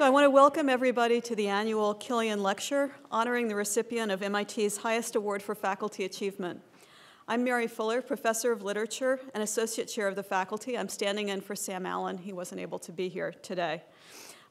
So I want to welcome everybody to the annual Killian Lecture, honoring the recipient of MIT's highest award for faculty achievement. I'm Mary Fuller, Professor of Literature and Associate Chair of the Faculty. I'm standing in for Sam Allen. He wasn't able to be here today.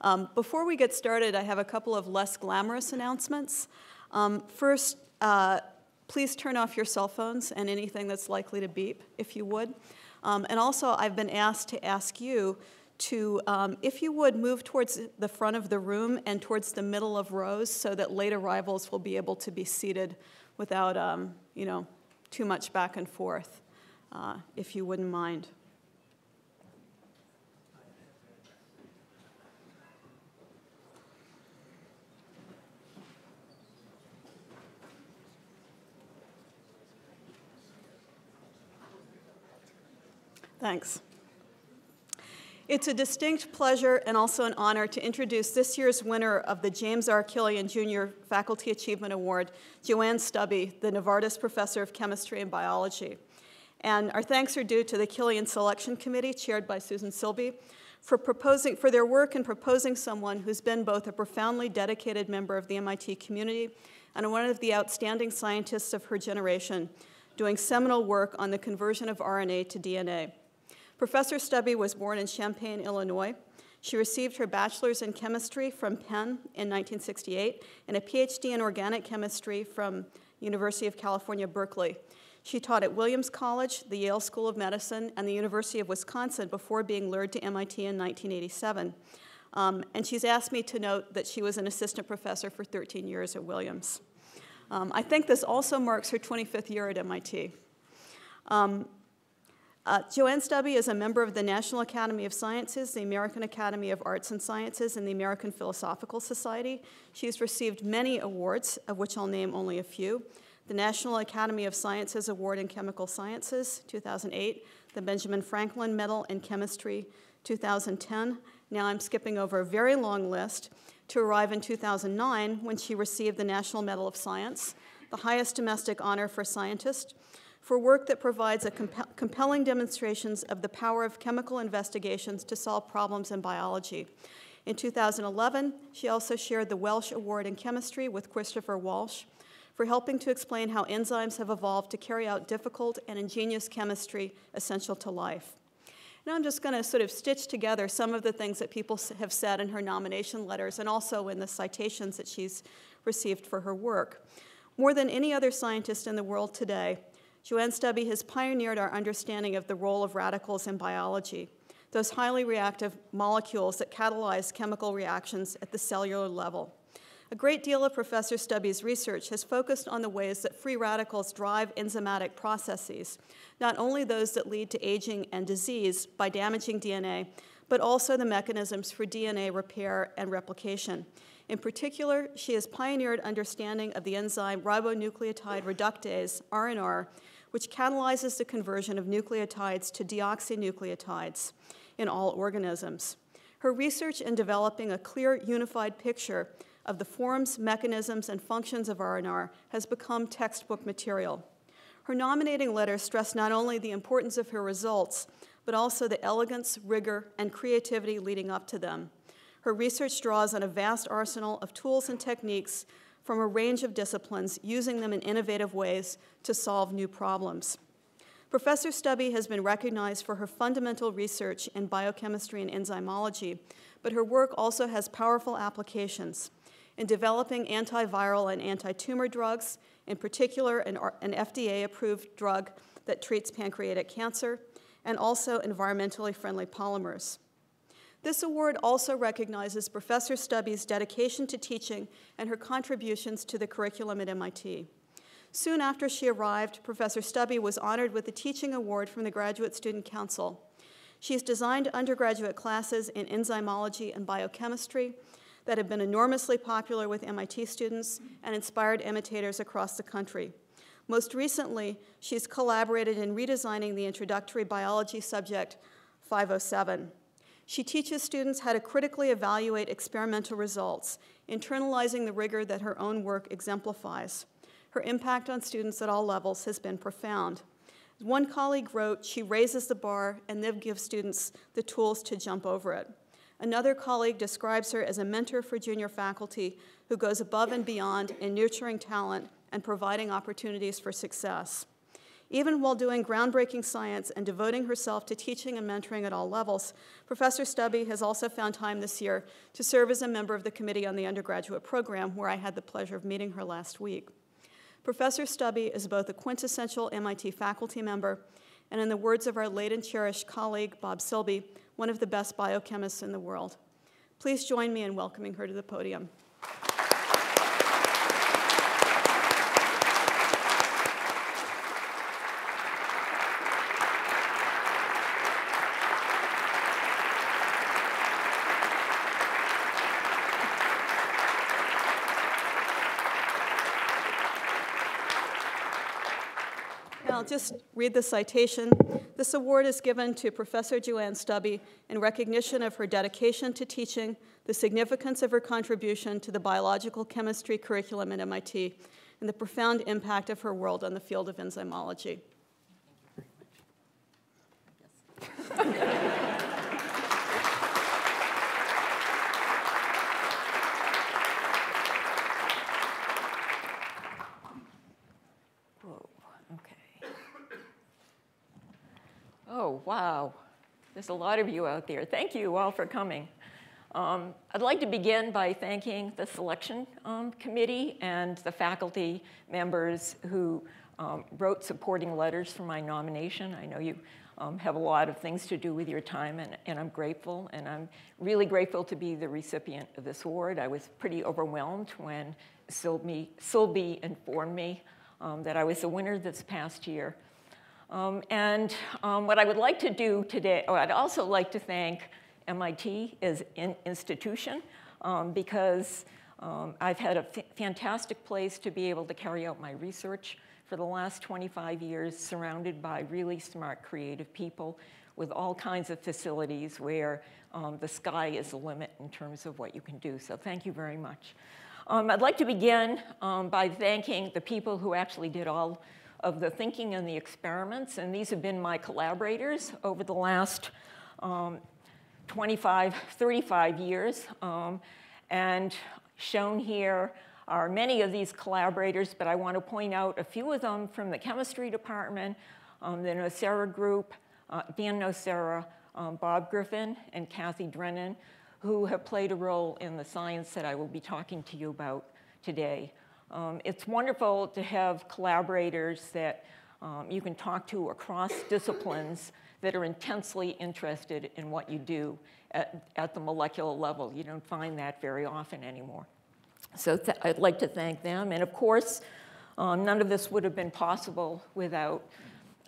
Um, before we get started, I have a couple of less glamorous announcements. Um, first, uh, please turn off your cell phones and anything that's likely to beep, if you would. Um, and also, I've been asked to ask you to, um, if you would, move towards the front of the room and towards the middle of rows so that late arrivals will be able to be seated without, um, you know, too much back and forth, uh, if you wouldn't mind. Thanks. It's a distinct pleasure and also an honor to introduce this year's winner of the James R. Killian Jr. Faculty Achievement Award, JoAnne Stubbe, the Novartis Professor of Chemistry and Biology. And our thanks are due to the Killian Selection Committee, chaired by Susan Silbey, for, proposing, for their work in proposing someone who's been both a profoundly dedicated member of the MIT community and one of the outstanding scientists of her generation, doing seminal work on the conversion of RNA to DNA. Professor Stubbe was born in Champaign, Illinois. She received her bachelor's in chemistry from Penn in 1968 and a PhD in organic chemistry from University of California, Berkeley. She taught at Williams College, the Yale School of Medicine, and the University of Wisconsin before being lured to MIT in 1987. Um, and she's asked me to note that she was an assistant professor for 13 years at Williams. Um, I think this also marks her 25th year at MIT. Um, uh, JoAnne Stubbe is a member of the National Academy of Sciences, the American Academy of Arts and Sciences, and the American Philosophical Society. She has received many awards, of which I'll name only a few. The National Academy of Sciences Award in Chemical Sciences, 2008, the Benjamin Franklin Medal in Chemistry, 2010. Now I'm skipping over a very long list to arrive in 2009 when she received the National Medal of Science, the highest domestic honor for scientists for work that provides a comp compelling demonstrations of the power of chemical investigations to solve problems in biology. In 2011, she also shared the Welch Award in Chemistry with Christopher Walsh for helping to explain how enzymes have evolved to carry out difficult and ingenious chemistry essential to life. Now I'm just going to sort of stitch together some of the things that people have said in her nomination letters and also in the citations that she's received for her work. More than any other scientist in the world today, JoAnne Stubbe has pioneered our understanding of the role of radicals in biology, those highly reactive molecules that catalyze chemical reactions at the cellular level. A great deal of Professor Stubbe's research has focused on the ways that free radicals drive enzymatic processes, not only those that lead to aging and disease by damaging DNA, but also the mechanisms for DNA repair and replication. In particular, she has pioneered understanding of the enzyme ribonucleotide reductase, RNR, which catalyzes the conversion of nucleotides to deoxynucleotides in all organisms. Her research in developing a clear, unified picture of the forms, mechanisms, and functions of RNR has become textbook material. Her nominating letter stressed not only the importance of her results, but also the elegance, rigor, and creativity leading up to them. Her research draws on a vast arsenal of tools and techniques from a range of disciplines, using them in innovative ways to solve new problems. Professor Stubbe has been recognized for her fundamental research in biochemistry and enzymology, but her work also has powerful applications in developing antiviral and anti-tumor drugs, in particular an, an FDA-approved drug that treats pancreatic cancer, and also environmentally friendly polymers. This award also recognizes Professor Stubbe's dedication to teaching and her contributions to the curriculum at MIT. Soon after she arrived, Professor Stubbe was honored with the Teaching Award from the Graduate Student Council. She has designed undergraduate classes in enzymology and biochemistry that have been enormously popular with MIT students and inspired imitators across the country. Most recently, she's collaborated in redesigning the introductory biology subject 507. She teaches students how to critically evaluate experimental results, internalizing the rigor that her own work exemplifies. Her impact on students at all levels has been profound. One colleague wrote, she raises the bar and then gives students the tools to jump over it. Another colleague describes her as a mentor for junior faculty who goes above and beyond in nurturing talent and providing opportunities for success. Even while doing groundbreaking science and devoting herself to teaching and mentoring at all levels, Professor Stubbe has also found time this year to serve as a member of the Committee on the Undergraduate Program, where I had the pleasure of meeting her last week. Professor Stubbe is both a quintessential MIT faculty member and, in the words of our late and cherished colleague, Bob Silbey, one of the best biochemists in the world. Please join me in welcoming her to the podium. Just read the citation. This award is given to Professor JoAnne Stubbe in recognition of her dedication to teaching, the significance of her contribution to the biological chemistry curriculum at MIT, and the profound impact of her world on the field of enzymology. There's a lot of you out there. Thank you all for coming. Um, I'd like to begin by thanking the selection um, committee and the faculty members who um, wrote supporting letters for my nomination. I know you um, have a lot of things to do with your time, and, and, I'm grateful. And I'm really grateful to be the recipient of this award. I was pretty overwhelmed when Silbey, Silbey informed me um, that I was the winner this past year. Um, and um, what I would like to do today, oh, I'd also like to thank MIT as an institution um, because um, I've had a fantastic place to be able to carry out my research for the last 25 years, surrounded by really smart, creative people with all kinds of facilities where um, the sky is the limit in terms of what you can do. So thank you very much. Um, I'd like to begin by thanking the people who actually did all of the thinking and the experiments, and these have been my collaborators over the last um, 25, 35 years. Um, and shown here are many of these collaborators, but I want to point out a few of them from the chemistry department, um, the Nocera group, uh, Dan Nocera, um, Bob Griffin, and Cathy Drennan, who have played a role in the science that I will be talking to you about today. Um, it's wonderful to have collaborators that um, you can talk to across disciplines that are intensely interested in what you do at, at the molecular level. You don't find that very often anymore. So I'd like to thank them. And of course, um, none of this would have been possible without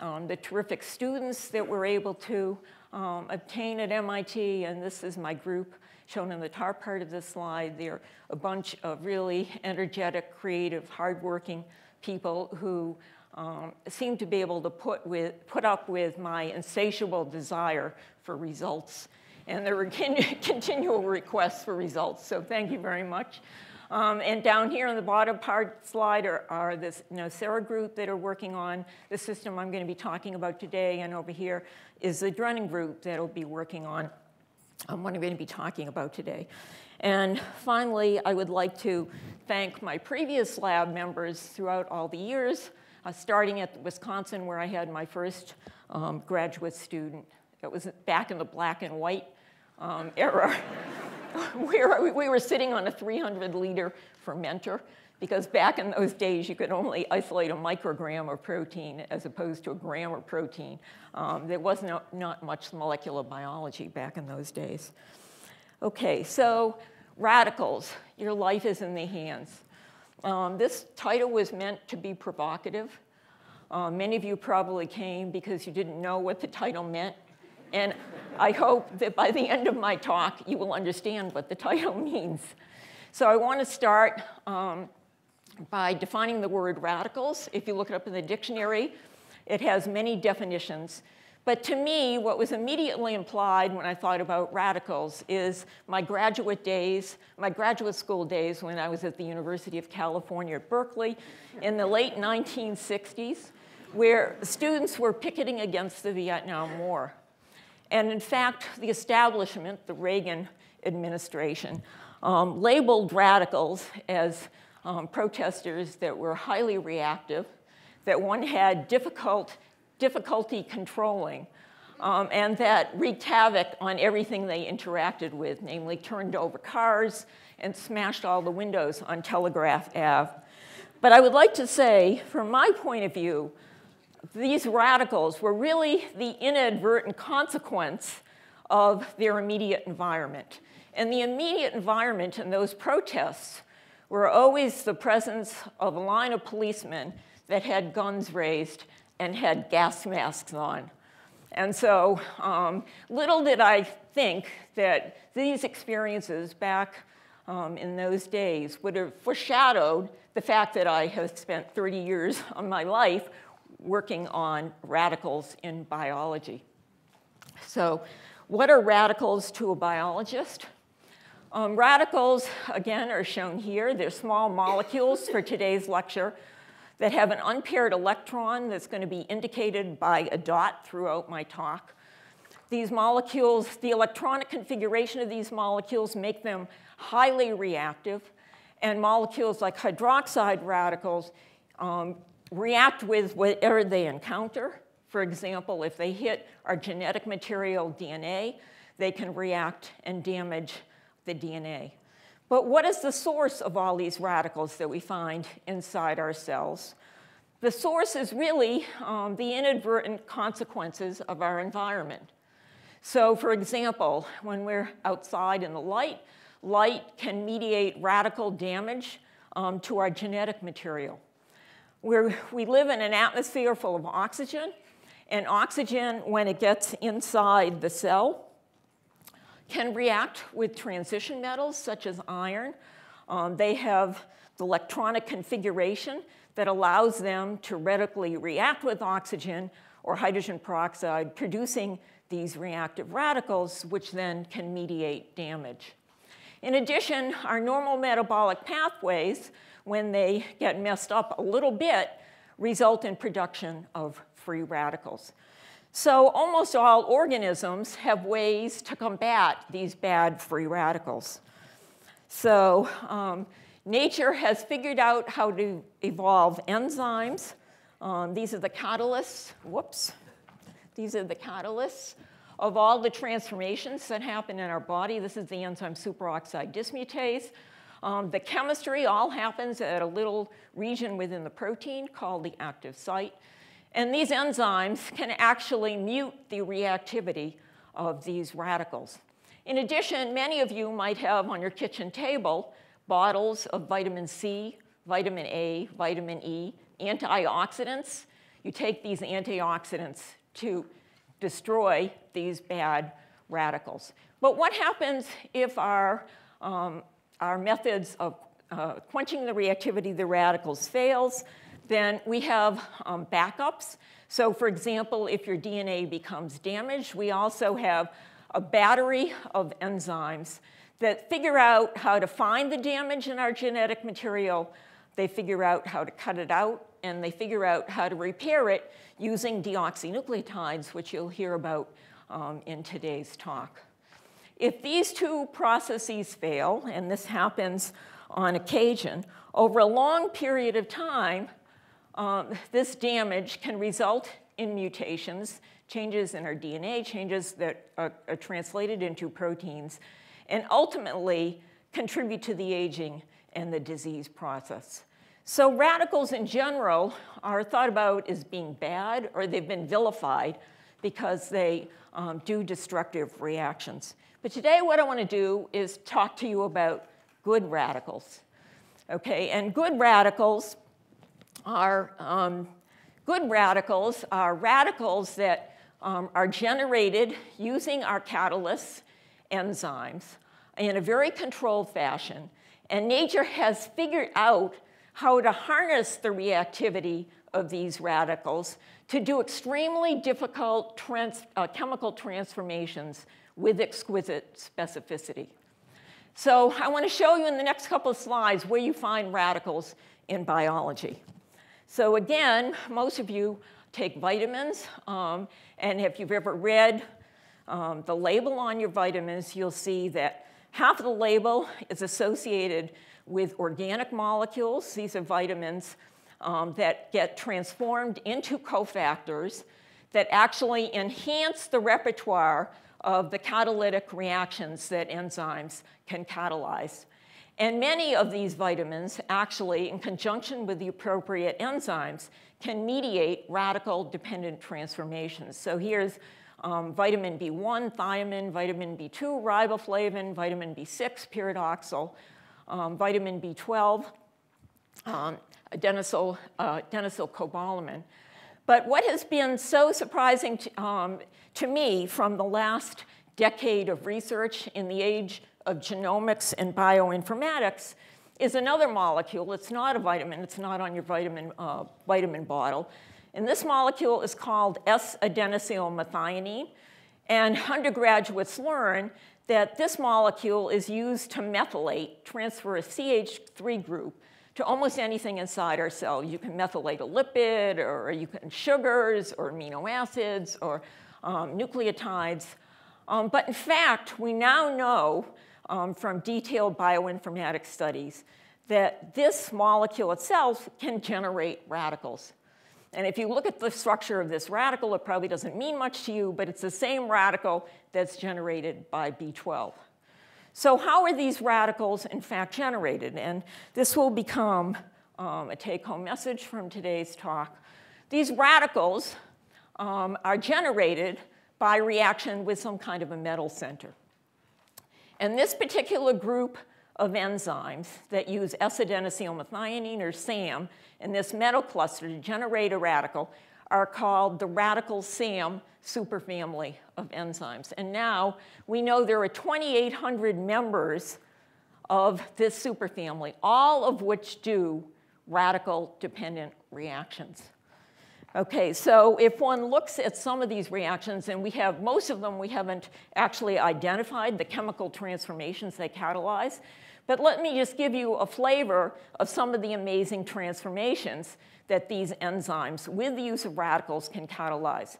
um, the terrific students that we're able to um, obtain at MIT. And this is my group shown in the top part of this slide. They're a bunch of really energetic, creative, hardworking people who um, seem to be able to put, with, put up with my insatiable desire for results and there were continual requests for results. So thank you very much. Um, and down here on the bottom part slide are, are this Nocera group that are working on the system I'm going to be talking about today. And over here is the Drennan group that will be working on um, what I'm going to be talking about today. And finally, I would like to thank my previous lab members throughout all the years, uh, starting at Wisconsin, where I had my first um, graduate student. It was back in the black and white um, era. we, were, we were sitting on a 300 liter fermenter because back in those days you could only isolate a microgram of protein as opposed to a gram of protein. Um, there was no, not much molecular biology back in those days. Okay, so radicals, your life is in the hands. Um, this title was meant to be provocative. Uh, many of you probably came because you didn't know what the title meant. And I hope that by the end of my talk, you will understand what the title means. So I want to start um, by defining the word radicals. If you look it up in the dictionary, it has many definitions. But to me, what was immediately implied when I thought about radicals is my graduate days, my graduate school days when I was at the University of California at Berkeley in the late 1960s, where students were picketing against the Vietnam War. And in fact, the establishment, the Reagan administration, um, labeled radicals as um, protesters that were highly reactive, that one had difficult, difficulty controlling, um, and that wreaked havoc on everything they interacted with, namely turned over cars and smashed all the windows on Telegraph Ave. But I would like to say, from my point of view, these radicals were really the inadvertent consequence of their immediate environment. And the immediate environment in those protests were always the presence of a line of policemen that had guns raised and had gas masks on. And so um, little did I think that these experiences back um, in those days would have foreshadowed the fact that I have spent 30 years of my life working on radicals in biology. So what are radicals to a biologist? Um, radicals, again, are shown here. They're small molecules for today's lecture that have an unpaired electron that's going to be indicated by a dot throughout my talk. These molecules, the electronic configuration of these molecules make them highly reactive, and molecules like hydroxide radicals um, react with whatever they encounter. For example, if they hit our genetic material DNA, they can react and damage the DNA. But what is the source of all these radicals that we find inside our cells? The source is really um, the inadvertent consequences of our environment. So for example, when we're outside in the light, light can mediate radical damage um, to our genetic material. We're, we live in an atmosphere full of oxygen, and oxygen, when it gets inside the cell, can react with transition metals such as iron. Um, they have the electronic configuration that allows them to readily react with oxygen or hydrogen peroxide, producing these reactive radicals, which then can mediate damage. In addition, our normal metabolic pathways, when they get messed up a little bit, result in production of free radicals. So almost all organisms have ways to combat these bad free radicals. So um, nature has figured out how to evolve enzymes. Um, these are the catalysts, whoops. These are the catalysts of all the transformations that happen in our body. This is the enzyme superoxide dismutase. Um, the chemistry all happens at a little region within the protein called the active site. And these enzymes can actually mute the reactivity of these radicals. In addition, many of you might have on your kitchen table bottles of vitamin C, vitamin A, vitamin E, antioxidants. You take these antioxidants to destroy these bad radicals. But what happens if our, um, our methods of uh, quenching the reactivity of the radicals fails? Then we have um, backups. So for example, if your DNA becomes damaged, we also have a battery of enzymes that figure out how to find the damage in our genetic material, they figure out how to cut it out, and they figure out how to repair it using deoxynucleotides, which you'll hear about um, in today's talk. If these two processes fail, and this happens on occasion, over a long period of time, um, this damage can result in mutations, changes in our DNA, changes that are, are translated into proteins, and ultimately contribute to the aging and the disease process. So radicals in general are thought about as being bad or they've been vilified because they um, do destructive reactions. But today what I want to do is talk to you about good radicals. Okay, and good radicals are um, good radicals are radicals that um, are generated using our catalysts, enzymes, in a very controlled fashion. And nature has figured out how to harness the reactivity of these radicals to do extremely difficult trans uh, chemical transformations with exquisite specificity. So I want to show you in the next couple of slides where you find radicals in biology. So again, most of you take vitamins, um, and if you've ever read um, the label on your vitamins, you'll see that half of the label is associated with organic molecules. These are vitamins um, that get transformed into cofactors that actually enhance the repertoire of the catalytic reactions that enzymes can catalyze. And many of these vitamins actually, in conjunction with the appropriate enzymes, can mediate radical dependent transformations. So here's um, vitamin B1, thiamine, vitamin B2, riboflavin, vitamin B6, pyridoxal, um, vitamin B12, um, adenylyl, uh, adenosylcobalamin. But what has been so surprising to, um, to me from the last decade of research in the age of genomics and bioinformatics is another molecule. It's not a vitamin. It's not on your vitamin, uh, vitamin bottle. And this molecule is called S-adenosylmethionine. And undergraduates learn that this molecule is used to methylate, transfer a CH3 group to almost anything inside our cell. You can methylate a lipid, or you can sugars, or amino acids, or um, nucleotides. Um, but in fact, we now know um, from detailed bioinformatics studies that this molecule itself can generate radicals. And if you look at the structure of this radical, it probably doesn't mean much to you, but it's the same radical that's generated by B12. So how are these radicals, in fact, generated? And this will become um, a take-home message from today's talk. These radicals um, are generated by reaction with some kind of a metal center. And this particular group of enzymes that use S-adenosylmethionine, or SAM, in this metal cluster to generate a radical are called the radical SAM superfamily of enzymes. And now we know there are 2,800 members of this superfamily, all of which do radical dependent reactions. Okay, so if one looks at some of these reactions, and we have most of them, we haven't actually identified the chemical transformations they catalyze. But let me just give you a flavor of some of the amazing transformations that these enzymes, with the use of radicals, can catalyze.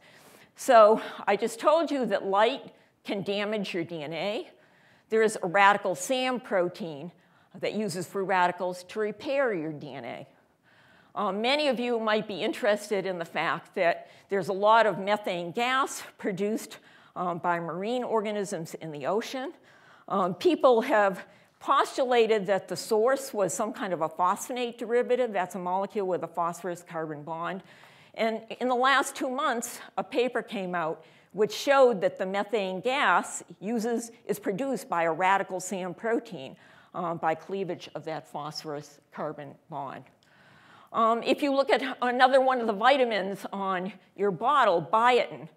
So I just told you that light can damage your DNA. There is a radical SAM protein that uses free radicals to repair your DNA. Um, many of you might be interested in the fact that there's a lot of methane gas produced um, by marine organisms in the ocean. Um, people have postulated that the source was some kind of a phosphonate derivative. That's a molecule with a phosphorus carbon bond. And in the last two months, a paper came out which showed that the methane gas uses, is produced by a radical SAM protein um, by cleavage of that phosphorus carbon bond. Um, if you look at another one of the vitamins on your bottle, biotin,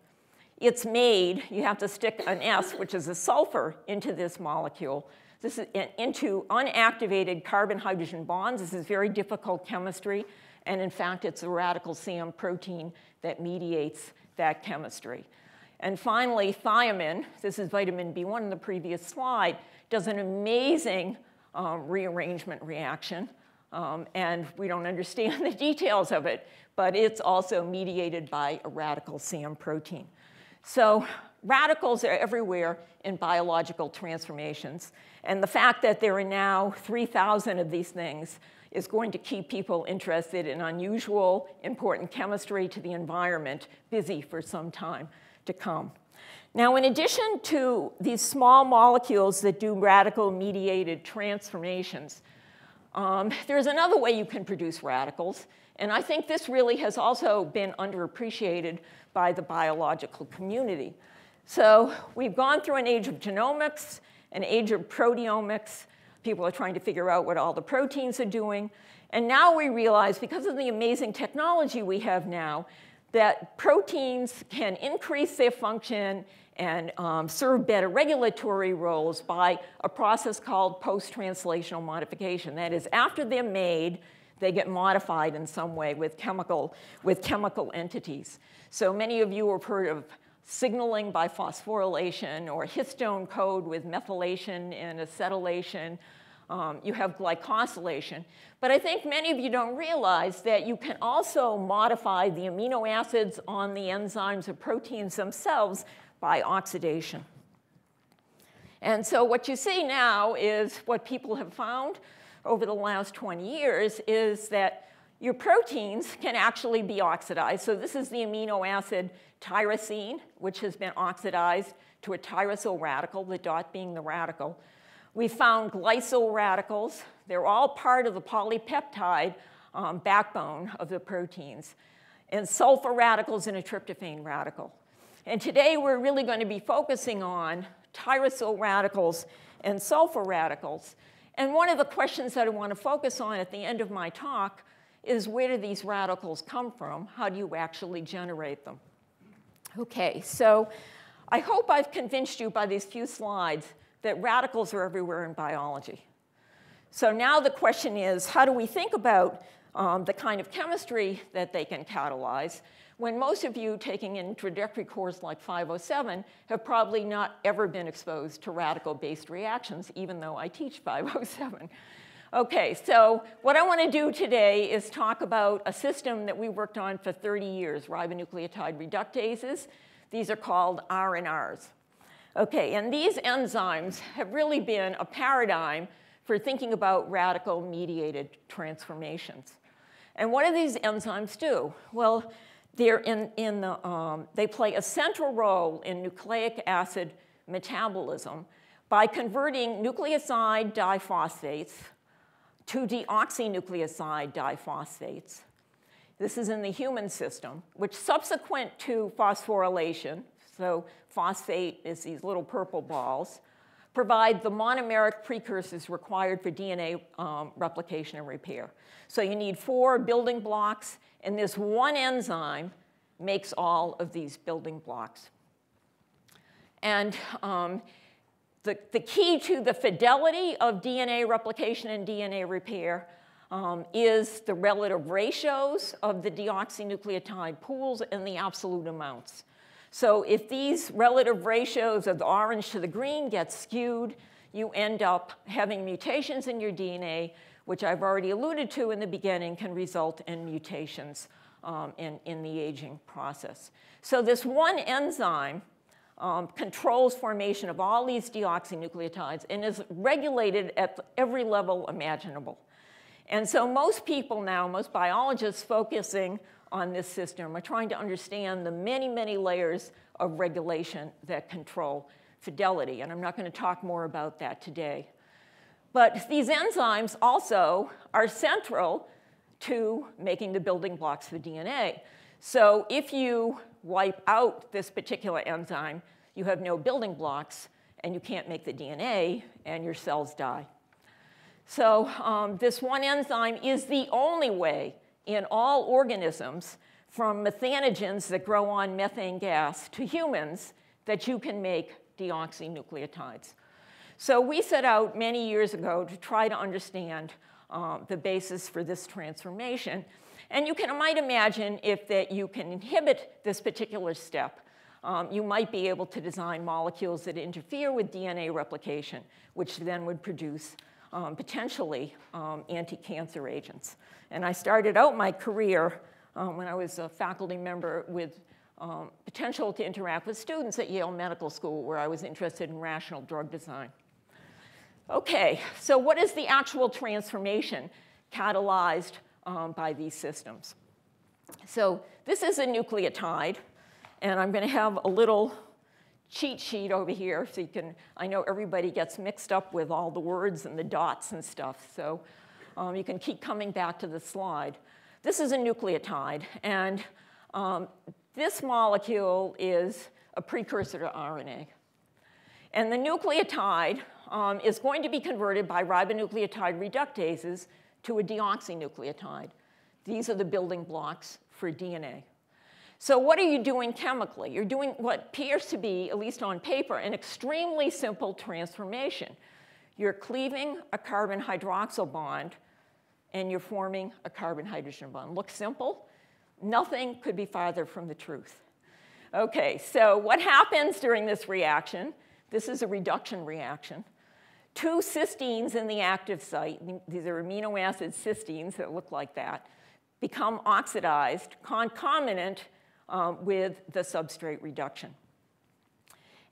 it's made, you have to stick an S, which is a sulfur, into this molecule. This is into unactivated carbon-hydrogen bonds. This is very difficult chemistry. And in fact, it's a radical SAM protein that mediates that chemistry. And finally, thiamine, this is vitamin B1 in the previous slide, does an amazing um, rearrangement reaction. Um, and we don't understand the details of it, but it's also mediated by a radical SAM protein. So radicals are everywhere in biological transformations. And the fact that there are now 3,000 of these things is going to keep people interested in unusual, important chemistry to the environment busy for some time to come. Now, in addition to these small molecules that do radical mediated transformations, um, there's another way you can produce radicals, and I think this really has also been underappreciated by the biological community. So we've gone through an age of genomics, an age of proteomics. People are trying to figure out what all the proteins are doing. And now we realize, because of the amazing technology we have now, that proteins can increase their function and um, serve better regulatory roles by a process called post-translational modification. That is, after they're made, they get modified in some way with chemical, with chemical entities. So many of you have heard of signaling by phosphorylation or histone code with methylation and acetylation. Um, you have glycosylation. But I think many of you don't realize that you can also modify the amino acids on the enzymes or proteins themselves by oxidation. And so what you see now is what people have found over the last 20 years is that your proteins can actually be oxidized. So this is the amino acid tyrosine, which has been oxidized to a tyrosyl radical, the dot being the radical. We found glycyl radicals. They're all part of the polypeptide um, backbone of the proteins. And sulfur radicals and a tryptophan radical. And today we're really going to be focusing on tyrosyl radicals and sulfur radicals. And one of the questions that I want to focus on at the end of my talk is where do these radicals come from? How do you actually generate them? Okay, so I hope I've convinced you by these few slides that radicals are everywhere in biology. So now the question is, how do we think about um, the kind of chemistry that they can catalyze when most of you taking an introductory course like 507 have probably not ever been exposed to radical-based reactions, even though I teach 507. Okay, so what I want to do today is talk about a system that we worked on for 30 years, ribonucleotide reductases. These are called RNRs. Okay, and these enzymes have really been a paradigm for thinking about radical-mediated transformations. And what do these enzymes do? Well, they're in, in the, um, they play a central role in nucleic acid metabolism by converting nucleoside diphosphates to deoxynucleoside diphosphates. This is in the human system, which subsequent to phosphorylation, so phosphate is these little purple balls, provide the monomeric precursors required for DNA um, replication and repair. So you need four building blocks, and this one enzyme makes all of these building blocks. And um, the, the key to the fidelity of DNA replication and DNA repair um, is the relative ratios of the deoxynucleotide pools and the absolute amounts. So if these relative ratios of the orange to the green get skewed, you end up having mutations in your DNA, which I've already alluded to in the beginning, can result in mutations um, in, in the aging process. So this one enzyme um, controls formation of all these deoxynucleotides and is regulated at every level imaginable. And so most people now, most biologists focusing on this system are trying to understand the many, many layers of regulation that control fidelity. And I'm not going to talk more about that today. But these enzymes also are central to making the building blocks for DNA. So if you wipe out this particular enzyme, you have no building blocks, and you can't make the DNA, and your cells die. So um, this one enzyme is the only way in all organisms from methanogens that grow on methane gas to humans that you can make deoxynucleotides. So we set out many years ago to try to understand um, the basis for this transformation. And you can, might imagine if that you can inhibit this particular step, um, you might be able to design molecules that interfere with DNA replication, which then would produce um, potentially um, anti-cancer agents. And I started out my career um, when I was a faculty member with potential to interact with students at Yale Medical School where I was interested in rational drug design. Okay, so what is the actual transformation catalyzed um, by these systems? So this is a nucleotide, and I'm going to have a little cheat sheet over here so you can, I know everybody gets mixed up with all the words and the dots and stuff, so um, you can keep coming back to the slide. This is a nucleotide, and um, this molecule is a precursor to RNA. And the nucleotide um, is going to be converted by ribonucleotide reductases to a deoxynucleotide. These are the building blocks for DNA. So what are you doing chemically? You're doing what appears to be, at least on paper, an extremely simple transformation. You're cleaving a carbon hydroxyl bond and you're forming a carbon hydrogen bond. Looks simple. Nothing could be farther from the truth. Okay, so what happens during this reaction? This is a reduction reaction. Two cysteines in the active site, these are amino acid cysteines that look like that, become oxidized concomitant um, with the substrate reduction.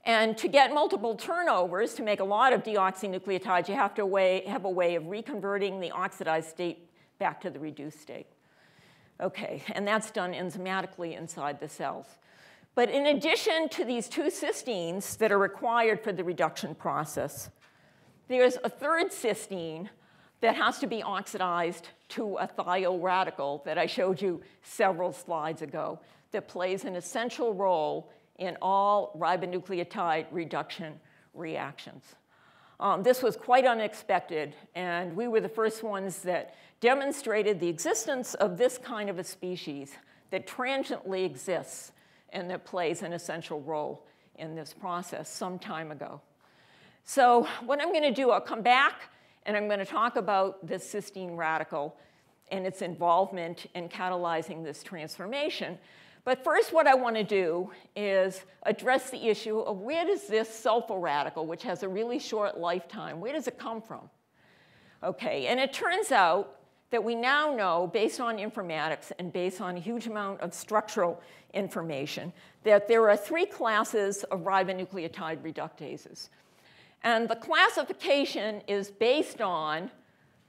And to get multiple turnovers, to make a lot of deoxynucleotides, you have to way, have a way of reconverting the oxidized state back to the reduced state. Okay, and that's done enzymatically inside the cells. But in addition to these two cysteines that are required for the reduction process, there's a third cysteine that has to be oxidized to a thiyl radical that I showed you several slides ago that plays an essential role in all ribonucleotide reduction reactions. Um, this was quite unexpected, and we were the first ones that demonstrated the existence of this kind of a species that transiently exists and that plays an essential role in this process some time ago. So what I'm going to do, I'll come back and I'm going to talk about this cysteine radical and its involvement in catalyzing this transformation. But first, what I want to do is address the issue of where does this sulfur radical, which has a really short lifetime, where does it come from? Okay, and it turns out that we now know, based on informatics and based on a huge amount of structural information, that there are three classes of ribonucleotide reductases. And the classification is based on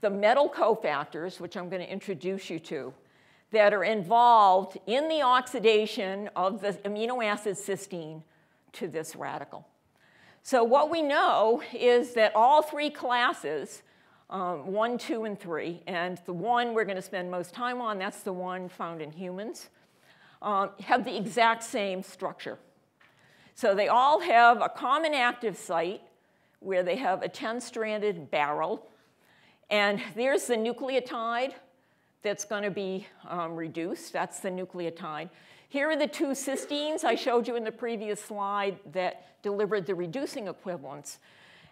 the metal cofactors, which I'm going to introduce you to, that are involved in the oxidation of the amino acid cysteine to this radical. So what we know is that all three classes, um, one, two, and three, and the one we're going to spend most time on, that's the one found in humans, um, have the exact same structure. So they all have a common active site where they have a 10-stranded barrel. And there's the nucleotide that's going to be um, reduced. That's the nucleotide. Here are the two cysteines I showed you in the previous slide that delivered the reducing equivalents.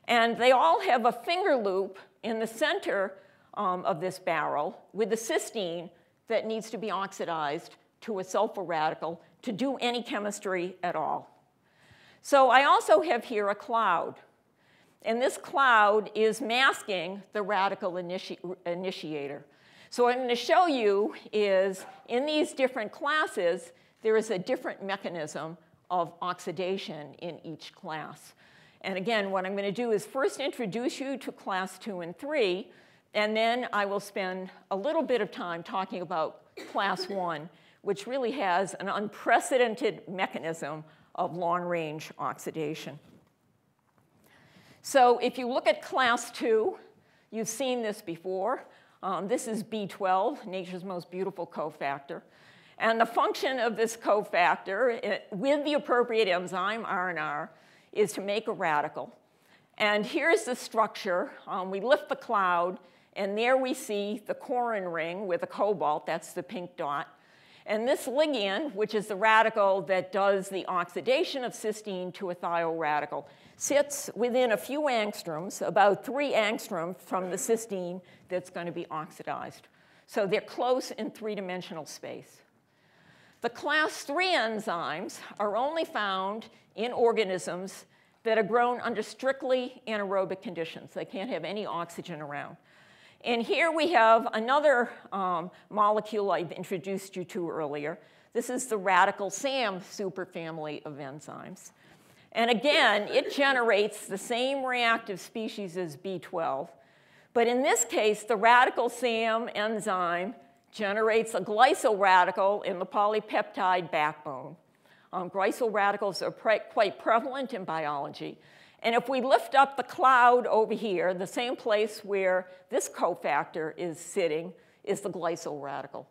And they all have a finger loop in the center um, of this barrel with the cysteine that needs to be oxidized to a sulfur radical to do any chemistry at all. So I also have here a cloud. And this cloud is masking the radical initi initiator. So what I'm going to show you is in these different classes, there is a different mechanism of oxidation in each class. And again, what I'm going to do is first introduce you to class two and three, and then I will spend a little bit of time talking about class one, which really has an unprecedented mechanism of long-range oxidation. So if you look at class two, you've seen this before. Um, this is B12, nature's most beautiful cofactor. And the function of this cofactor it, with the appropriate enzyme, RNR, is to make a radical. And here's the structure. Um, we lift the cloud, and there we see the corrin ring with a cobalt, that's the pink dot. And this ligand, which is the radical that does the oxidation of cysteine to a thioradical, sits within a few angstroms, about three angstroms from the cysteine that's going to be oxidized. So they're close in three-dimensional space. The class 3 enzymes are only found in organisms that are grown under strictly anaerobic conditions. They can't have any oxygen around. And here we have another um, molecule I've introduced you to earlier. This is the radical SAM superfamily of enzymes. And again, it generates the same reactive species as B12. But in this case, the radical SAM enzyme generates a glycyl radical in the polypeptide backbone. Um, glycyl radicals are pre quite prevalent in biology. And if we lift up the cloud over here, the same place where this cofactor is sitting is the glycyl radical.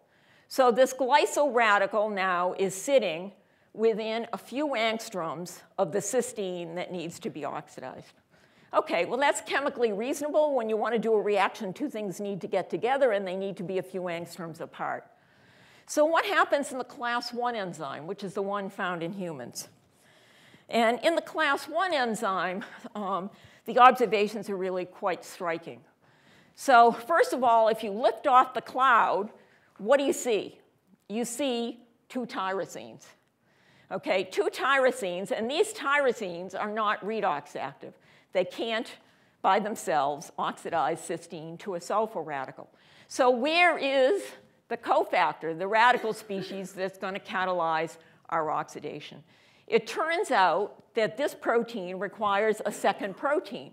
So this glycyl radical now is sitting within a few angstroms of the cysteine that needs to be oxidized. Okay, well that's chemically reasonable. When you want to do a reaction, two things need to get together and they need to be a few angstroms apart. So what happens in the class 1 enzyme, which is the one found in humans? And in the class 1 enzyme, um, the observations are really quite striking. So first of all, if you lift off the cloud, what do you see? You see two tyrosines. Okay, two tyrosines, and these tyrosines are not redox active. They can't, by themselves, oxidize cysteine to a sulfur radical. So where is the cofactor, the radical species that's going to catalyze our oxidation? It turns out that this protein requires a second protein.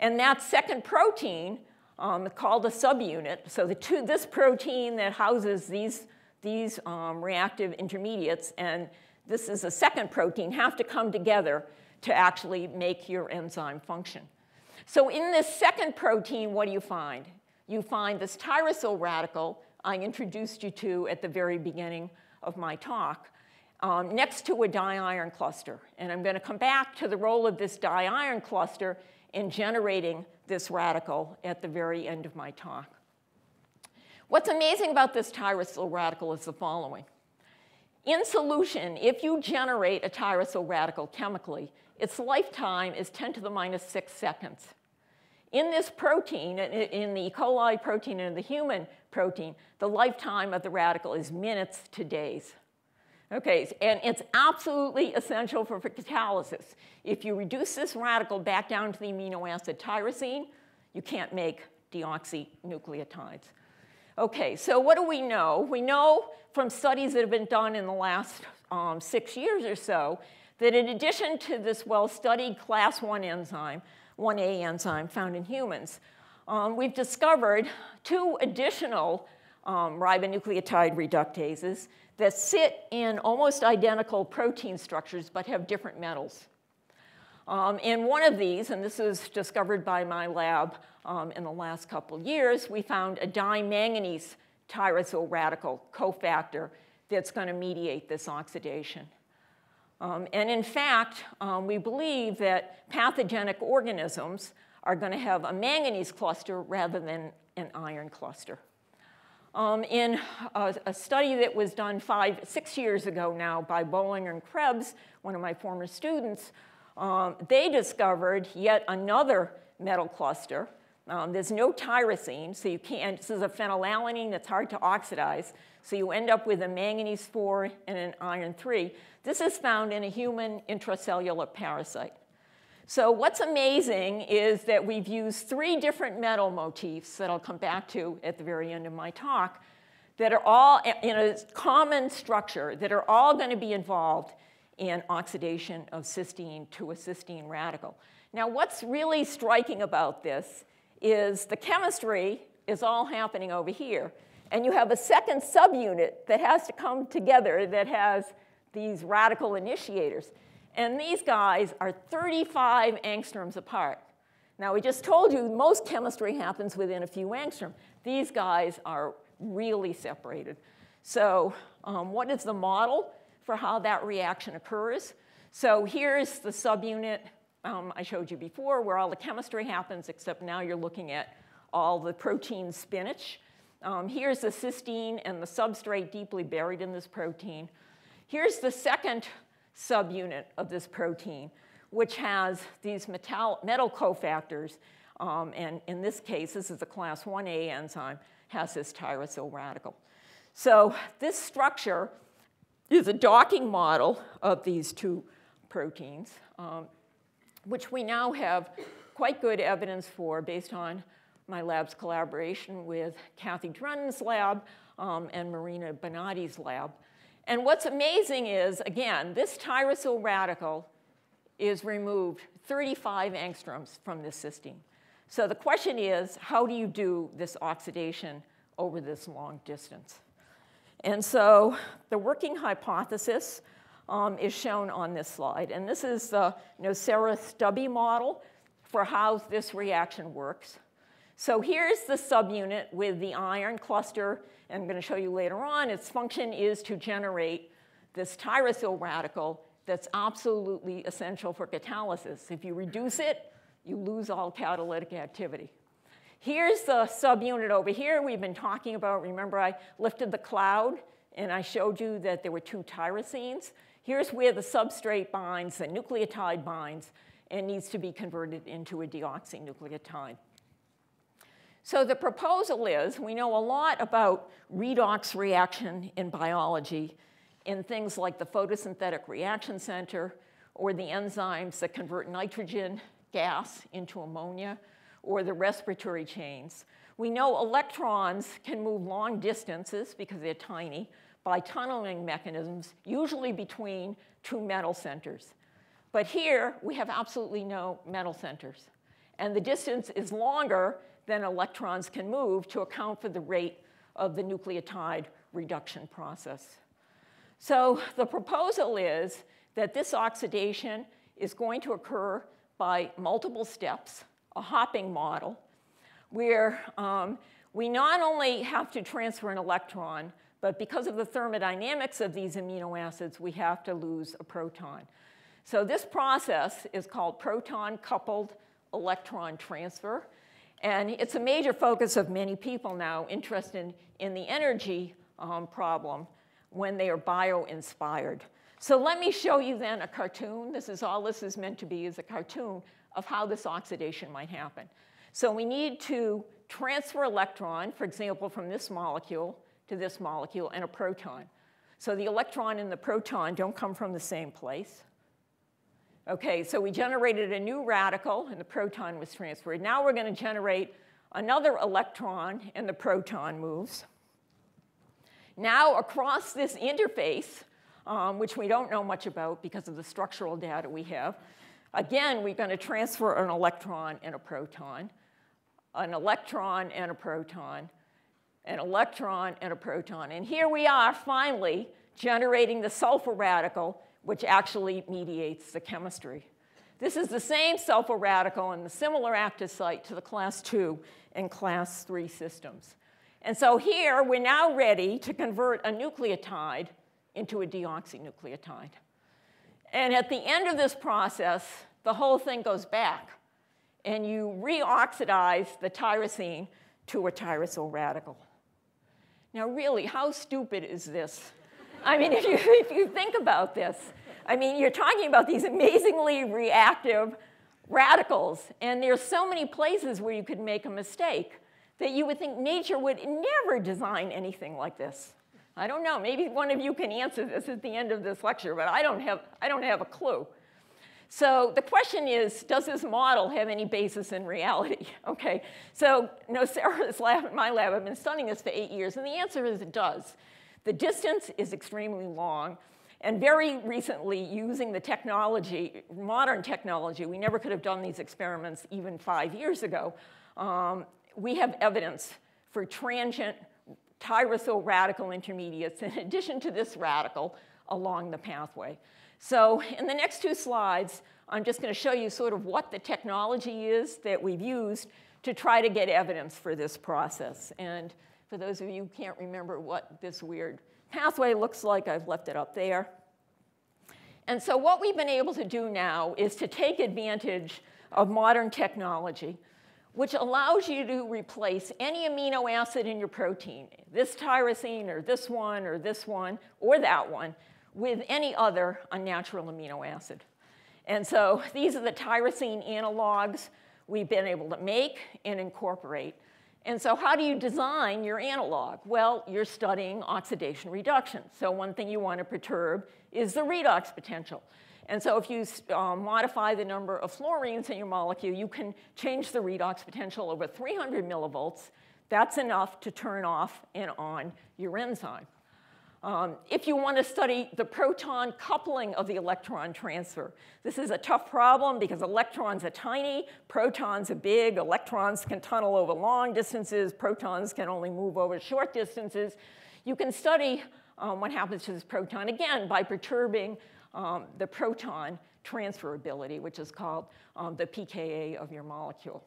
And that second protein, um, called a subunit, so the two, this protein that houses these, these um, reactive intermediates and this is a second protein, have to come together to actually make your enzyme function. So in this second protein, what do you find? You find this tyrosyl radical I introduced you to at the very beginning of my talk, um, next to a diiron cluster. And I'm going to come back to the role of this diiron cluster in generating this radical at the very end of my talk. What's amazing about this tyrosyl radical is the following. In solution, if you generate a tyrosyl radical chemically, its lifetime is 10 to the minus 6 seconds. In this protein, in the E. coli protein and the human protein, the lifetime of the radical is minutes to days. Okay, and it's absolutely essential for, for catalysis. If you reduce this radical back down to the amino acid tyrosine, you can't make deoxynucleotides. Okay, so what do we know? We know from studies that have been done in the last um, six years or so that in addition to this well-studied class 1 enzyme, 1A enzyme found in humans, um, we've discovered two additional um, ribonucleotide reductases that sit in almost identical protein structures but have different metals. Um, in one of these, and this was discovered by my lab um, in the last couple years, we found a dimanganese tyrosyl radical cofactor that's going to mediate this oxidation. Um, and in fact, um, we believe that pathogenic organisms are going to have a manganese cluster rather than an iron cluster. Um, in a, a, study that was done five, six years ago now by Bollinger and Krebs, one of my former students, um, they discovered yet another metal cluster. Um, there's no tyrosine, so you can't, this is a phenylalanine that's hard to oxidize, so you end up with a manganese 4 and an iron 3. This is found in a human intracellular parasite. So what's amazing is that we've used three different metal motifs that I'll come back to at the very end of my talk that are all in a common structure that are all going to be involved in oxidation of cysteine to a cysteine radical. Now, what's really striking about this is the chemistry is all happening over here. And you have a second subunit that has to come together that has these radical initiators. And these guys are 35 angstroms apart. Now, we just told you most chemistry happens within a few angstrom. These guys are really separated. So um, what is the model for how that reaction occurs? So here's the subunit um, I showed you before where all the chemistry happens, except now you're looking at all the protein spinach. Um, here's the cysteine and the substrate deeply buried in this protein. Here's the second subunit of this protein, which has these metal, metal cofactors. Um, and in this case, this is a class 1A enzyme, has this tyrosyl radical. So this structure is a docking model of these two proteins, um, which we now have quite good evidence for based on my lab's collaboration with Cathy Drennan's lab um, and Marina Bennati's lab. And what's amazing is, again, this tyrosyl radical is removed 35 angstroms from this cysteine. So the question is, how do you do this oxidation over this long distance? And so the working hypothesis um, is shown on this slide. And this is the Nocera-Stubbe model for how this reaction works. So here's the subunit with the iron cluster and I'm going to show you later on, its function is to generate this tyrosyl radical that's absolutely essential for catalysis. If you reduce it, you lose all catalytic activity. Here's the subunit over here we've been talking about. Remember I lifted the cloud and I showed you that there were two tyrosines. Here's where the substrate binds, the nucleotide binds, and needs to be converted into a deoxynucleotide. So the proposal is, we know a lot about redox reaction in biology in things like the photosynthetic reaction center or the enzymes that convert nitrogen gas into ammonia or the respiratory chains. We know electrons can move long distances because they're tiny, by tunneling mechanisms, usually between two metal centers. But here, we have absolutely no metal centers. And the distance is longer than electrons can move to account for the rate of the nucleotide reduction process. So the proposal is that this oxidation is going to occur by multiple steps, a hopping model, where um, we not only have to transfer an electron, but because of the thermodynamics of these amino acids, we have to lose a proton. So this process is called proton-coupled electron transfer. And it's a major focus of many people now interested in the energy um, problem when they are bio-inspired. So let me show you then a cartoon. This is all this is meant to be is a cartoon of how this oxidation might happen. So we need to transfer electron, for example, from this molecule to this molecule and a proton. So the electron and the proton don't come from the same place. Okay, so we generated a new radical and the proton was transferred. Now we're going to generate another electron and the proton moves. Now across this interface, um, which we don't know much about because of the structural data we have, again, we're going to transfer an electron and a proton, an electron and a proton, an electron and a proton. And here we are finally generating the sulfur radical which actually mediates the chemistry. This is the same sulfur radical in the similar active site to the class 2 and class 3 systems. And so here, we're now ready to convert a nucleotide into a deoxynucleotide. And at the end of this process, the whole thing goes back, and you reoxidize the tyrosine to a tyrosyl radical. Now, really, how stupid is this? I mean, if you, if you think about this, I mean, you're talking about these amazingly reactive radicals, and there's so many places where you could make a mistake that you would think nature would never design anything like this. I don't know, maybe one of you can answer this at the end of this lecture, but I don't have, I don't have a clue. So the question is, does this model have any basis in reality? Okay, so Nocera's lab my lab have been studying this for eight years, and the answer is it does. The distance is extremely long. And very recently, using the technology, modern technology, we never could have done these experiments even five years ago, um, we have evidence for transient tyrosyl radical intermediates in addition to this radical along the pathway. So in the next two slides, I'm just going to show you sort of what the technology is that we've used to try to get evidence for this process. And for those of you who can't remember what this weird pathway looks like, I've left it up there. And so what we've been able to do now is to take advantage of modern technology, which allows you to replace any amino acid in your protein, this tyrosine or this one or this one or that one, with any other unnatural amino acid. And so these are the tyrosine analogs we've been able to make and incorporate. And so how do you design your analog? Well, you're studying oxidation reduction. So one thing you want to perturb is the redox potential. And so if you uh, modify the number of fluorines in your molecule, you can change the redox potential over 300 millivolts. That's enough to turn off and on your enzyme. Um, if you want to study the proton coupling of the electron transfer, this is a tough problem because electrons are tiny, protons are big, electrons can tunnel over long distances, protons can only move over short distances. You can study um, what happens to this proton, again, by perturbing um, the proton transferability, which is called um, the pKa of your molecule.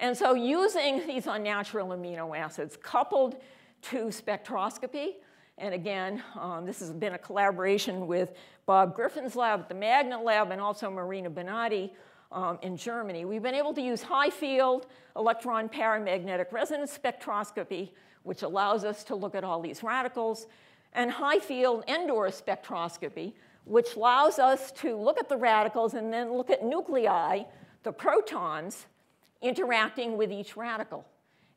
And so using these unnatural amino acids coupled to spectroscopy, and again, um, this has been a collaboration with Bob Griffin's lab at the Magnet Lab and also Marina Bennati um, in Germany. We've been able to use high field electron paramagnetic resonance spectroscopy, which allows us to look at all these radicals, and high field Endor spectroscopy, which allows us to look at the radicals and then look at nuclei, the protons, interacting with each radical.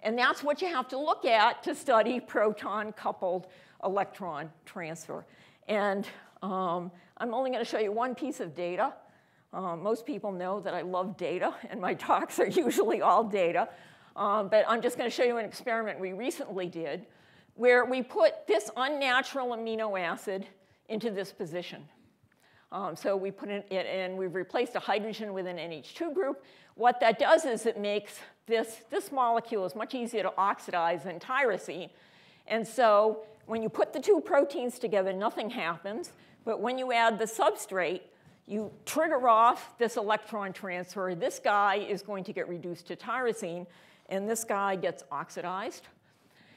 And that's what you have to look at to study proton-coupled electron transfer. And um, I'm only going to show you one piece of data. Um, most people know that I love data, and my talks are usually all data. Um, but I'm just going to show you an experiment we recently did where we put this unnatural amino acid into this position. Um, so we put it in, and we've replaced a hydrogen with an NH2 group. What that does is it makes this, this molecule is much easier to oxidize than tyrosine. And so when you put the two proteins together, nothing happens. But when you add the substrate, you trigger off this electron transfer. This guy is going to get reduced to tyrosine, and this guy gets oxidized.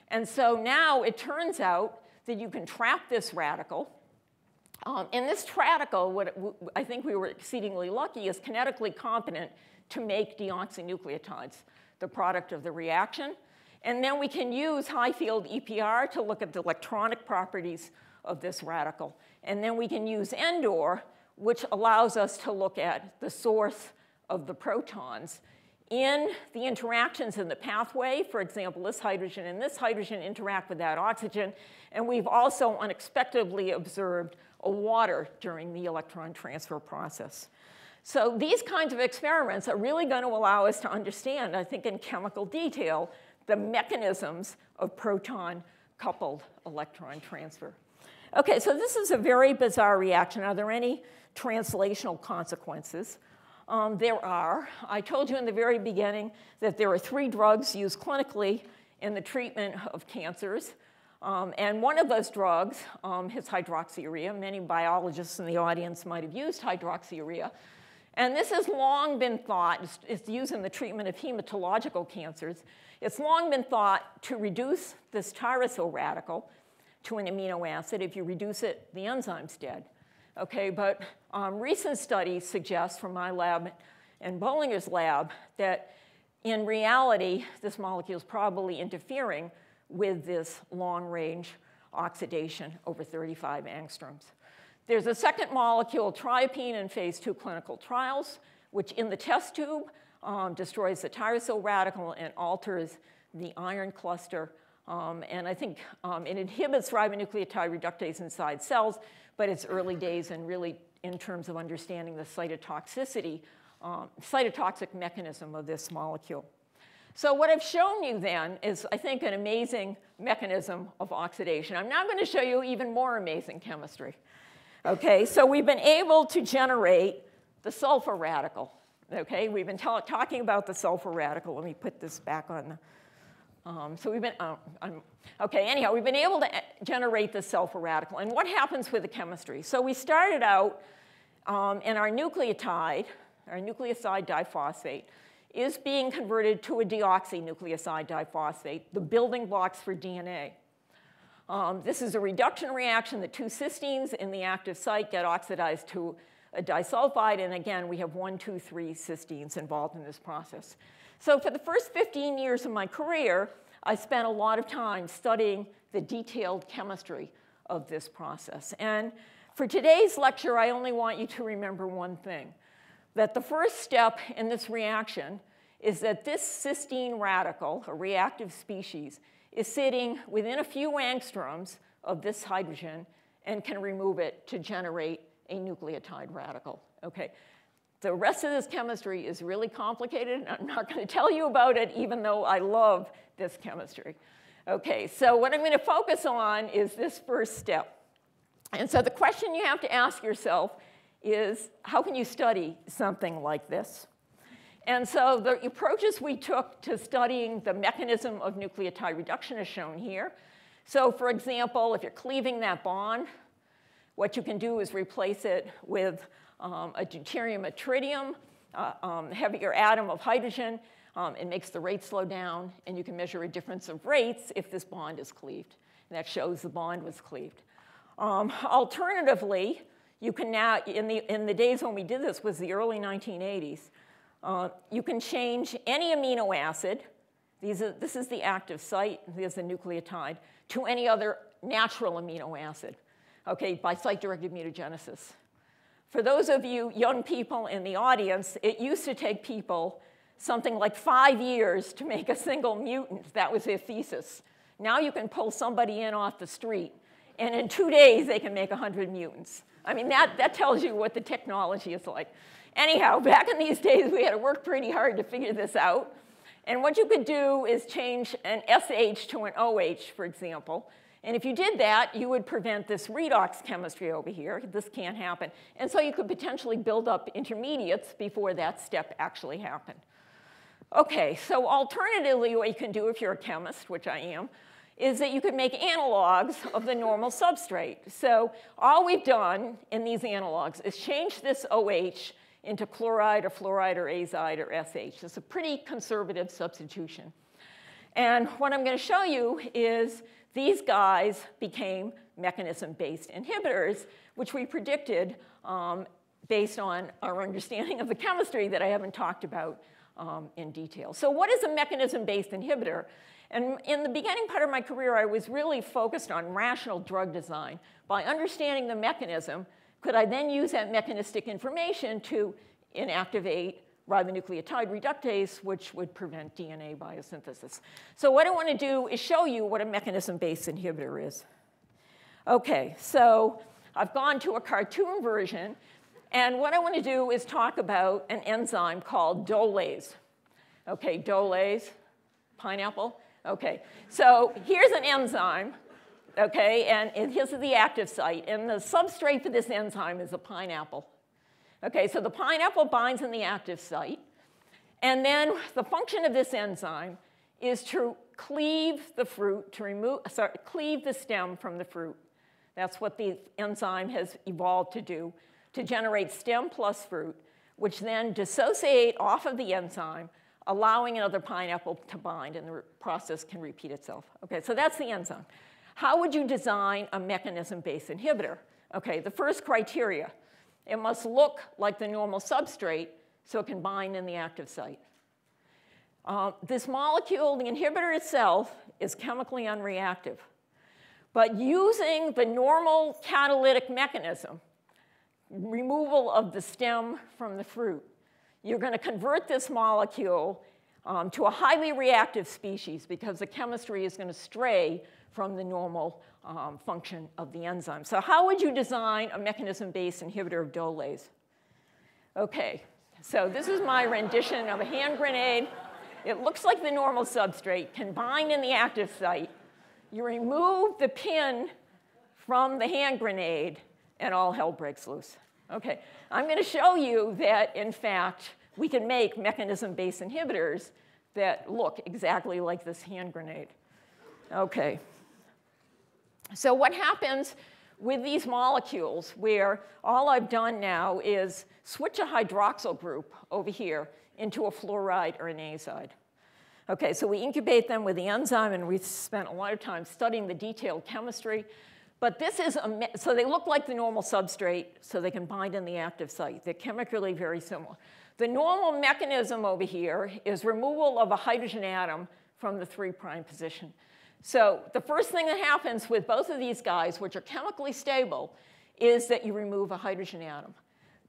And so now it turns out that you can trap this radical um, and this radical, what I think we were exceedingly lucky, is kinetically competent to make deoxynucleotides, the product of the reaction. And then we can use high field EPR to look at the electronic properties of this radical. And then we can use ENDOR, which allows us to look at the source of the protons in the interactions in the pathway. For example, this hydrogen and this hydrogen interact with that oxygen. And we've also unexpectedly observed water during the electron transfer process. So these kinds of experiments are really going to allow us to understand, I think in chemical detail, the mechanisms of proton-coupled electron transfer. Okay, so this is a very bizarre reaction. Are there any translational consequences? Um, there are. I told you in the very beginning that there are three drugs used clinically in the treatment of cancers. Um, and one of those drugs um, is hydroxyurea. Many biologists in the audience might have used hydroxyurea. And this has long been thought, it's, used in the treatment of hematological cancers. It's long been thought to reduce this tyrosyl radical to an amino acid. If you reduce it, the enzyme's dead. Okay, but um, recent studies suggest from my lab and Bollinger's lab that in reality, this molecule is probably interfering with this long-range oxidation over 35 angstroms. There's a second molecule, Triapine, in phase two clinical trials, which in the test tube um, destroys the tyrosyl radical and alters the iron cluster. Um, and I think um, it inhibits ribonucleotide reductase inside cells, but it's early days and really in terms of understanding the cytotoxicity, um, cytotoxic mechanism of this molecule. So what I've shown you then is, I think, an amazing mechanism of oxidation. I'm now going to show you even more amazing chemistry. Okay, so we've been able to generate the sulfur radical. Okay, we've been talking about the sulfur radical. Let me put this back on the, um, so we've been, uh, okay, anyhow, we've been able to uh, generate the sulfur radical. And what happens with the chemistry? So we started out um, in our nucleotide, our nucleoside diphosphate, is being converted to a deoxynucleoside diphosphate, the building blocks for DNA. Um, this is a reduction reaction. The two cysteines in the active site get oxidized to a disulfide, and again, we have one, two, three cysteines involved in this process. So for the first 15 years of my career, I spent a lot of time studying the detailed chemistry of this process. And for today's lecture, I only want you to remember one thing that the first step in this reaction is that this cysteine radical, a reactive species, is sitting within a few angstroms of this hydrogen and can remove it to generate a nucleotide radical. Okay. The rest of this chemistry is really complicated. And I'm not going to tell you about it, even though I love this chemistry. Okay, so what I'm going to focus on is this first step. And so the question you have to ask yourself is how can you study something like this? And so the approaches we took to studying the mechanism of nucleotide reduction is shown here. So for example, if you're cleaving that bond, what you can do is replace it with um, a deuterium, a tritium, uh, um, heavier atom of hydrogen. Um, it makes the rate slow down, and you can measure a difference of rates if this bond is cleaved. And that shows the bond was cleaved. Um, alternatively, you can now, in the, in the days when we did this was the early 1980s, uh, you can change any amino acid, these are, this is the active site, here's the nucleotide, to any other natural amino acid, okay, by site-directed mutagenesis. For those of you young people in the audience, it used to take people something like five years to make a single mutant. That was their thesis. Now you can pull somebody in off the street, and in two days they can make 100 mutants. I mean, that, that tells you what the technology is like. Anyhow, back in these days, we had to work pretty hard to figure this out. And what you could do is change an SH to an OH, for example. And if you did that, you would prevent this redox chemistry over here. This can't happen. And so you could potentially build up intermediates before that step actually happened. Okay, so alternatively, what you can do if you're a chemist, which I am, is that you could make analogs of the normal substrate. So all we've done in these analogs is change this OH into chloride or fluoride or azide or SH. It's a pretty conservative substitution. And what I'm going to show you is these guys became mechanism-based inhibitors, which we predicted um, based on our understanding of the chemistry that I haven't talked about um, in detail. So what is a mechanism-based inhibitor? And in the beginning part of my career, I was really focused on rational drug design. By understanding the mechanism, could I then use that mechanistic information to inactivate ribonucleotide reductase, which would prevent DNA biosynthesis. So what I want to do is show you what a mechanism-based inhibitor is. OK, so I've gone to a cartoon version. And what I want to do is talk about an enzyme called DOLase. OK, DOLase, pineapple. OK, so here's an enzyme. OK, and is the active site. And the substrate for this enzyme is a pineapple. Okay, so the pineapple binds in the active site. And then the function of this enzyme is to cleave the fruit, to remove, sorry, cleave the stem from the fruit. That's what the enzyme has evolved to do, to generate stem plus fruit, which then dissociate off of the enzyme, allowing another pineapple to bind, and the process can repeat itself. Okay, so that's the enzyme. How would you design a mechanism-based inhibitor? Okay, the first criteria, it must look like the normal substrate so it can bind in the active site. Uh, this molecule, the inhibitor itself, is chemically unreactive. But using the normal catalytic mechanism, removal of the stem from the fruit, you're going to convert this molecule um, to a highly reactive species because the chemistry is going to stray from the normal um, function of the enzyme. So how would you design a mechanism-based inhibitor of DOLase? Okay, so this is my rendition of a hand grenade. It looks like the normal substrate, can bind in the active site. You remove the pin from the hand grenade, and all hell breaks loose. Okay, I'm going to show you that, in fact, we can make mechanism-based inhibitors that look exactly like this hand grenade. Okay. So what happens with these molecules where all I've done now is switch a hydroxyl group over here into a fluoride or an azide. Okay, so we incubate them with the enzyme, and we've spent a lot of time studying the detailed chemistry. But this is, a, so they look like the normal substrate, so they can bind in the active site. They're chemically very similar. The normal mechanism over here is removal of a hydrogen atom from the 3' prime position. So the first thing that happens with both of these guys, which are chemically stable, is that you remove a hydrogen atom.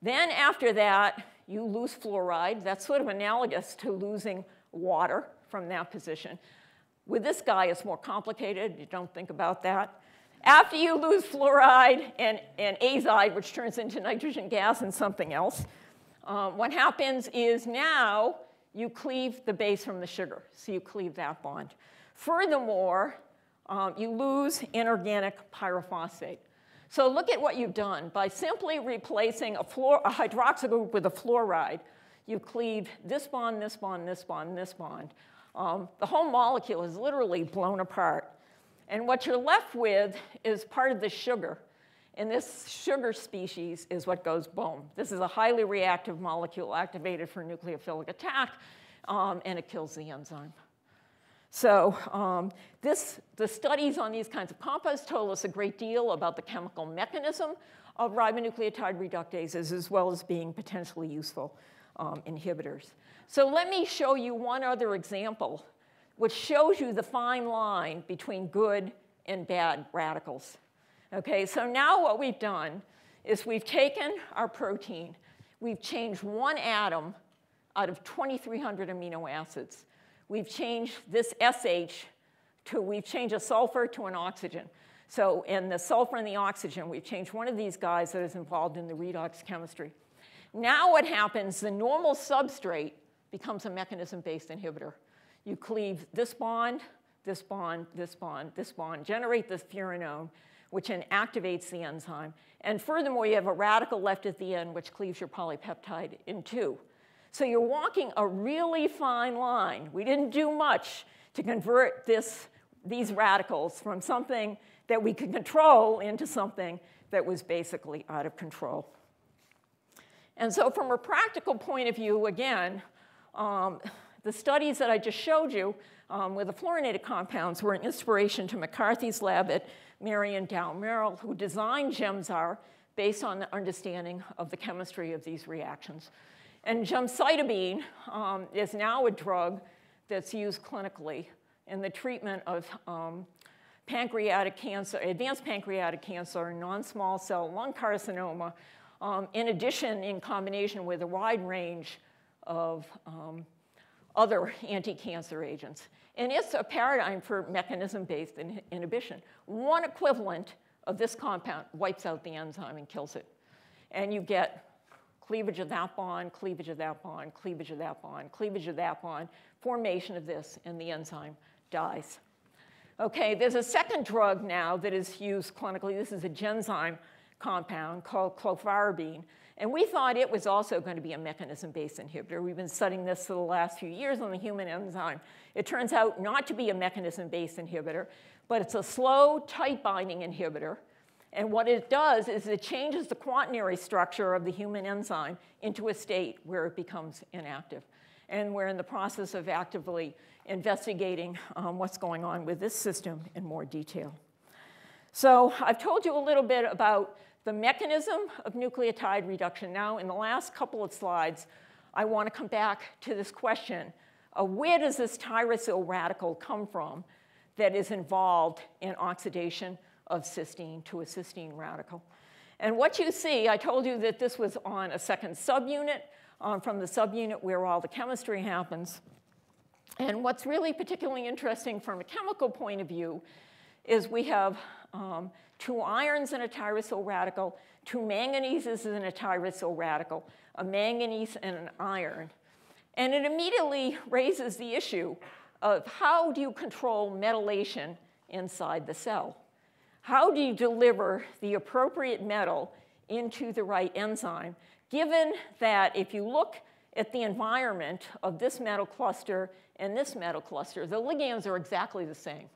Then after that, you lose fluoride. That's sort of analogous to losing water from that position. With this guy, it's more complicated. You don't think about that. After you lose fluoride and, and azide, which turns into nitrogen gas and something else, um, what happens is now you cleave the base from the sugar. So you cleave that bond. Furthermore, um, you lose inorganic pyrophosphate. So look at what you've done. By simply replacing a, fluor a hydroxyl group with a fluoride, you've cleaved this bond, this bond, this bond, this bond. Um, the whole molecule is literally blown apart. And what you're left with is part of the sugar. And this sugar species is what goes boom. This is a highly reactive molecule activated for nucleophilic attack, um, and it kills the enzyme. So um, this, the studies on these kinds of compounds told us a great deal about the chemical mechanism of ribonucleotide reductases as well as being potentially useful um, inhibitors. So let me show you one other example which shows you the fine line between good and bad radicals. Okay, so now what we've done is we've taken our protein, we've changed one atom out of 2,300 amino acids we've changed this SH to, we've changed a sulfur to an oxygen. So in the sulfur and the oxygen, we've changed one of these guys that is involved in the redox chemistry. Now what happens, the normal substrate becomes a mechanism-based inhibitor. You cleave this bond, this bond, this bond, this bond, generate this furanone, which inactivates the enzyme. And furthermore, you have a radical left at the end, which cleaves your polypeptide in two. So you're walking a really fine line. We didn't do much to convert this, these radicals from something that we could control into something that was basically out of control. And so from a practical point of view, again, um, the studies that I just showed you um, with the fluorinated compounds were an inspiration to McCarthy's lab at Marion Dow Merrill, who designed Gemzar based on the understanding of the chemistry of these reactions. And gemcitabine um, is now a drug that's used clinically in the treatment of um, pancreatic cancer, advanced pancreatic cancer, non-small cell lung carcinoma, um, in addition, in combination with a wide range of um, other anti-cancer agents. And it's a paradigm for mechanism-based in inhibition. One equivalent of this compound wipes out the enzyme and kills it. And you get cleavage of that bond, cleavage of that bond, cleavage of that bond, cleavage of that bond, formation of this, and the enzyme dies. Okay, there's a second drug now that is used clinically. This is a Genzyme compound called clofarabine. And we thought it was also going to be a mechanism-based inhibitor. We've been studying this for the last few years on the human enzyme. It turns out not to be a mechanism-based inhibitor, but it's a slow, tight binding inhibitor. And what it does is it changes the quaternary structure of the human enzyme into a state where it becomes inactive. And we're in the process of actively investigating um, what's going on with this system in more detail. So I've told you a little bit about the mechanism of nucleotide reduction. Now, in the last couple of slides, I want to come back to this question of where does this tyrosyl radical come from that is involved in oxidation of cysteine to a cysteine radical. And what you see, I told you that this was on a second subunit um, from the subunit where all the chemistry happens. And what's really particularly interesting from a chemical point of view is we have um, two irons in a tyrosyl radical, two manganeses in a tyrosyl radical, a manganese and an iron. And it immediately raises the issue of how do you control metallation inside the cell? How do you deliver the appropriate metal into the right enzyme, given that if you look at the environment of this metal cluster and this metal cluster, the ligands are exactly the same.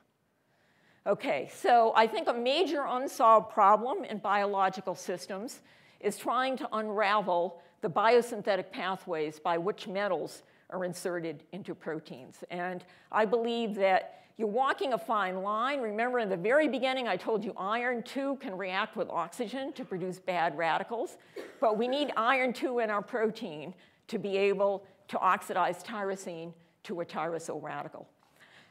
Okay, so I think a major unsolved problem in biological systems is trying to unravel the biosynthetic pathways by which metals are inserted into proteins. And I believe that you're walking a fine line. Remember in the very beginning, I told you iron 2 can react with oxygen to produce bad radicals. But we need iron 2 in our protein to be able to oxidize tyrosine to a tyrosyl radical.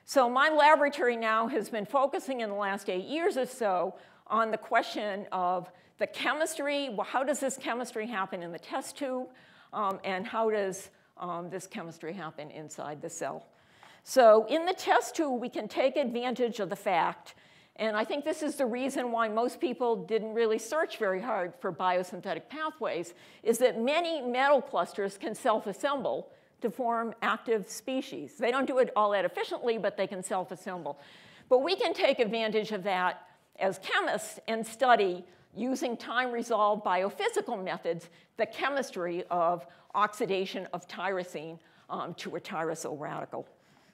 So my laboratory now has been focusing in the last eight years or so on the question of the chemistry, well, how does this chemistry happen in the test tube, um, and how does um, this chemistry happen inside the cell. So in the test tube, we can take advantage of the fact, and I think this is the reason why most people didn't really search very hard for biosynthetic pathways, is that many metal clusters can self-assemble to form active species. They don't do it all that efficiently, but they can self-assemble. But we can take advantage of that as chemists and study using time-resolved biophysical methods the chemistry of oxidation of tyrosine um, to a tyrosyl radical.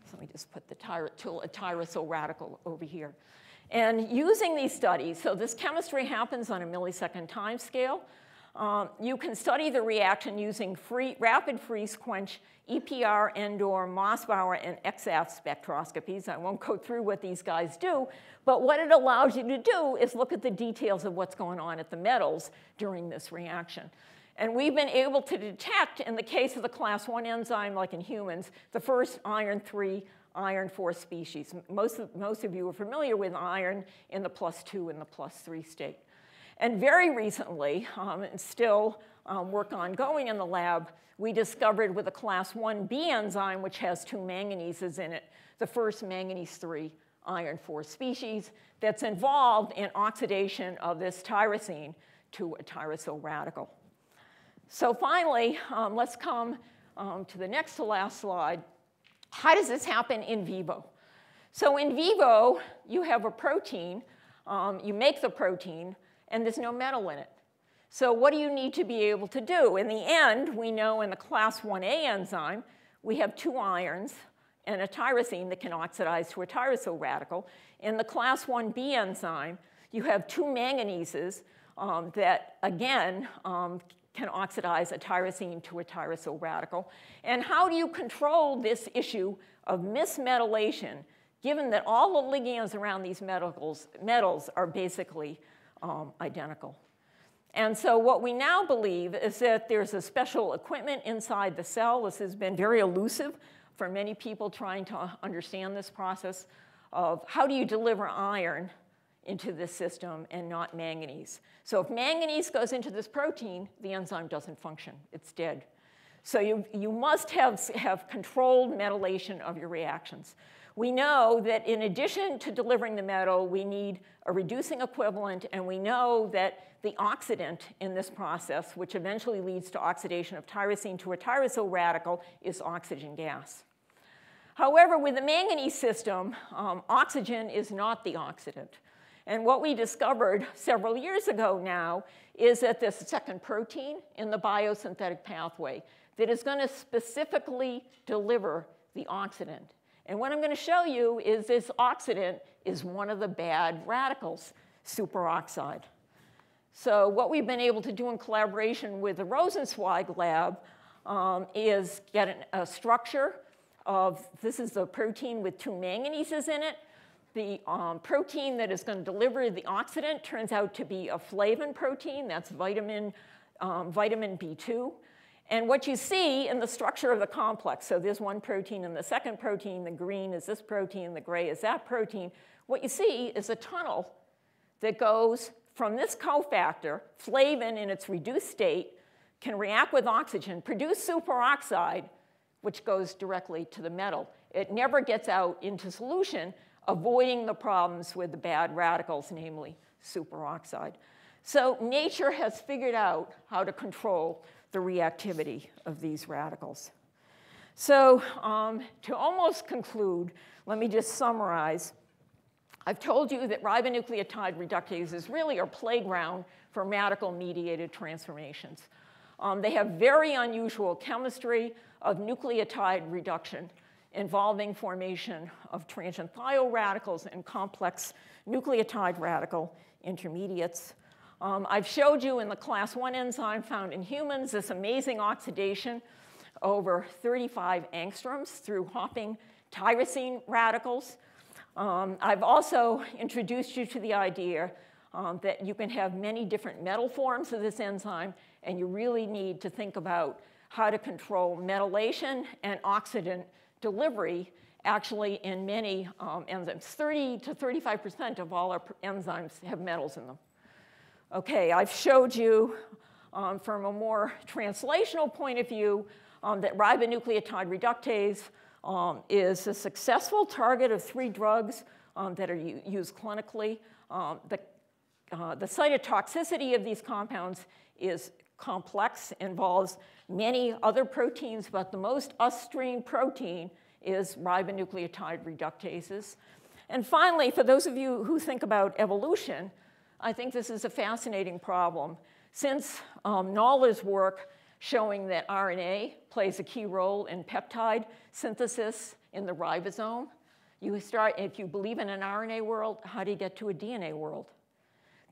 So let me just put the tyro to a tyrosyl radical over here. And using these studies, so this chemistry happens on a millisecond time scale. Um, you can study the reaction using free, rapid freeze quench EPR, Endor, Mossbauer, and EXAFS spectroscopies. I won't go through what these guys do, but what it allows you to do is look at the details of what's going on at the metals during this reaction. And we've been able to detect, in the case of the class 1 enzyme, like in humans, the first iron 3, iron 4 species. Most of, most of you are familiar with iron in the plus 2 and the plus 3 state. And very recently, um, and still um, work ongoing in the lab, we discovered with a class 1b enzyme, which has two manganeses in it, the first manganese 3 iron 4 species that's involved in oxidation of this tyrosine to a tyrosyl radical. So finally, um, let's come um, to the next to last slide. How does this happen in vivo? So in vivo, you have a protein, um, you make the protein, and there's no metal in it. So what do you need to be able to do? In the end, we know in the class 1A enzyme, we have two irons and a tyrosine that can oxidize to a tyrosyl radical. In the class 1B enzyme, you have two manganeses um, that, again, um, can oxidize a tyrosine to a tyrosyl radical. And how do you control this issue of mismetallation, given that all the ligands around these metals, metals are basically um, identical? And so what we now believe is that there's a special equipment inside the cell. This has been very elusive for many people trying to understand this process of how do you deliver iron into this system and not manganese. So if manganese goes into this protein, the enzyme doesn't function. It's dead. So you, you must have, have controlled metallation of your reactions. We know that in addition to delivering the metal, we need a reducing equivalent, and we know that the oxidant in this process, which eventually leads to oxidation of tyrosine to a tyrosyl radical, is oxygen gas. However, with the manganese system, um, oxygen is not the oxidant. And what we discovered several years ago now is that this second protein in the biosynthetic pathway that is going to specifically deliver the oxidant. And what I'm going to show you is this oxidant is one of the bad radicals, superoxide. So what we've been able to do in collaboration with the Rosenzweig lab um, is get an, a structure of, this is the protein with two manganeses in it. The um, protein that is going to deliver the oxidant turns out to be a flavin protein, that's vitamin, um, vitamin B2. And what you see in the structure of the complex, so there's one protein and the second protein, the green is this protein, the gray is that protein. What you see is a tunnel that goes from this cofactor, flavin in its reduced state, can react with oxygen, produce superoxide, which goes directly to the metal. It never gets out into solution, avoiding the problems with the bad radicals, namely superoxide. So nature has figured out how to control the reactivity of these radicals. So um, to almost conclude, let me just summarize. I've told you that ribonucleotide reductases really are playground for radical-mediated transformations. Um, they have very unusual chemistry of nucleotide reduction involving formation of transient thiyl radicals and complex nucleotide radical intermediates. Um, I've showed you in the class 1 enzyme found in humans this amazing oxidation over 35 angstroms through hopping tyrosine radicals. Um, I've also introduced you to the idea um, that you can have many different metal forms of this enzyme, and you really need to think about how to control metallation and oxidant delivery actually in many um, enzymes. 30 to 35% of all our enzymes have metals in them. Okay, I've showed you um, from a more translational point of view um, that ribonucleotide reductase um, is a successful target of three drugs um, that are used clinically. Um, the, uh, the cytotoxicity of these compounds is complex, involves many other proteins, but the most upstream protein is ribonucleotide reductases. And finally, for those of you who think about evolution, I think this is a fascinating problem. Since um, Noller's work showing that RNA plays a key role in peptide synthesis in the ribosome, you start, if you believe in an RNA world, how do you get to a DNA world?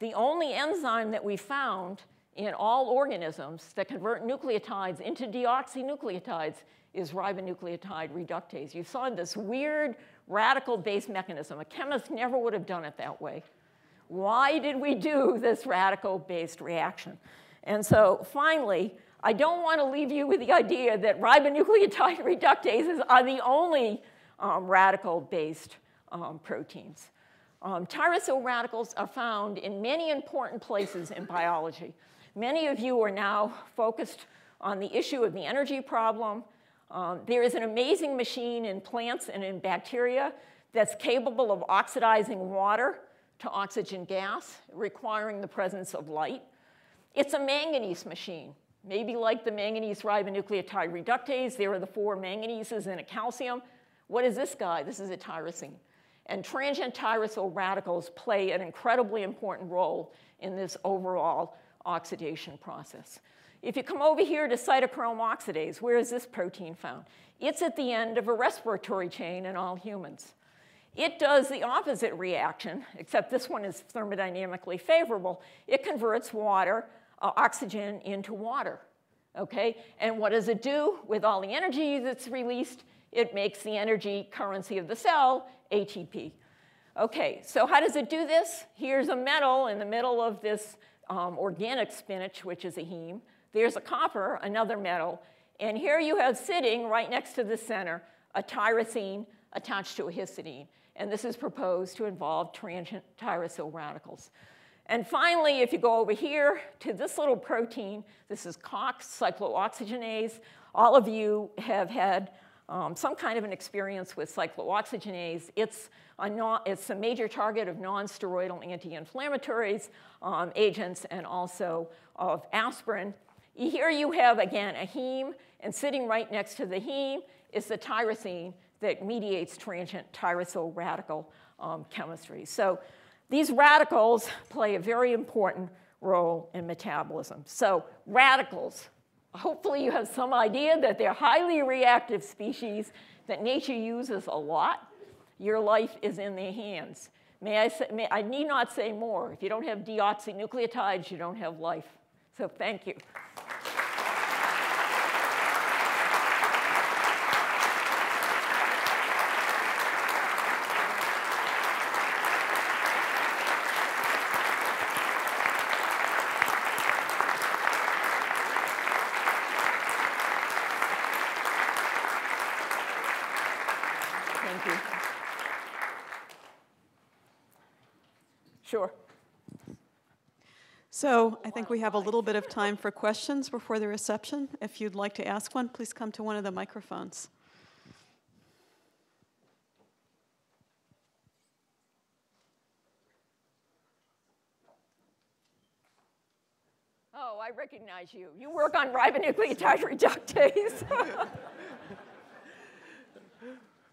The only enzyme that we found in all organisms that convert nucleotides into deoxynucleotides is ribonucleotide reductase. You saw this weird radical base mechanism. A chemist never would have done it that way. Why did we do this radical based reaction? And so finally, I don't want to leave you with the idea that ribonucleotide reductases are the only um, radical based um, proteins. Um, tyrosyl radicals are found in many important places in biology. Many of you are now focused on the issue of the energy problem. Um, there is an amazing machine in plants and in bacteria that's capable of oxidizing water to oxygen gas, requiring the presence of light. It's a manganese machine. Maybe like the manganese ribonucleotide reductase, there are the four manganeses and a calcium. What is this guy? This is a tyrosine. And transient tyrosyl radicals play an incredibly important role in this overall oxidation process. If you come over here to cytochrome oxidase, where is this protein found? It's at the end of a respiratory chain in all humans. It does the opposite reaction, except this one is thermodynamically favorable. It converts water, uh, oxygen into water, okay? And what does it do with all the energy that's released? It makes the energy currency of the cell ATP. Okay, so how does it do this? Here's a metal in the middle of this um, organic spinach, which is a heme. There's a copper, another metal. And here you have sitting right next to the center a tyrosine attached to a histidine. And this is proposed to involve transient tyrosyl radicals. And finally, if you go over here to this little protein, this is COX, cyclooxygenase. All of you have had um, some kind of an experience with cyclooxygenase. It's a, non, it's a major target of nonsteroidal anti-inflammatories um, agents and also of aspirin. Here you have, again, a heme, and sitting right next to the heme is the tyrosine that mediates transient tyrosyl radical um, chemistry. So these radicals play a very important role in metabolism. So radicals, hopefully you have some idea that they're highly reactive species that nature uses a lot. Your life is in their hands. May I, say, may, I need not say more. If you don't have deoxynucleotides, you don't have life. So thank you. Sure. So I think we have a little bit of time for questions before the reception. If you'd like to ask one, please come to one of the microphones. Oh, I recognize you. You work on ribonucleotide reductase.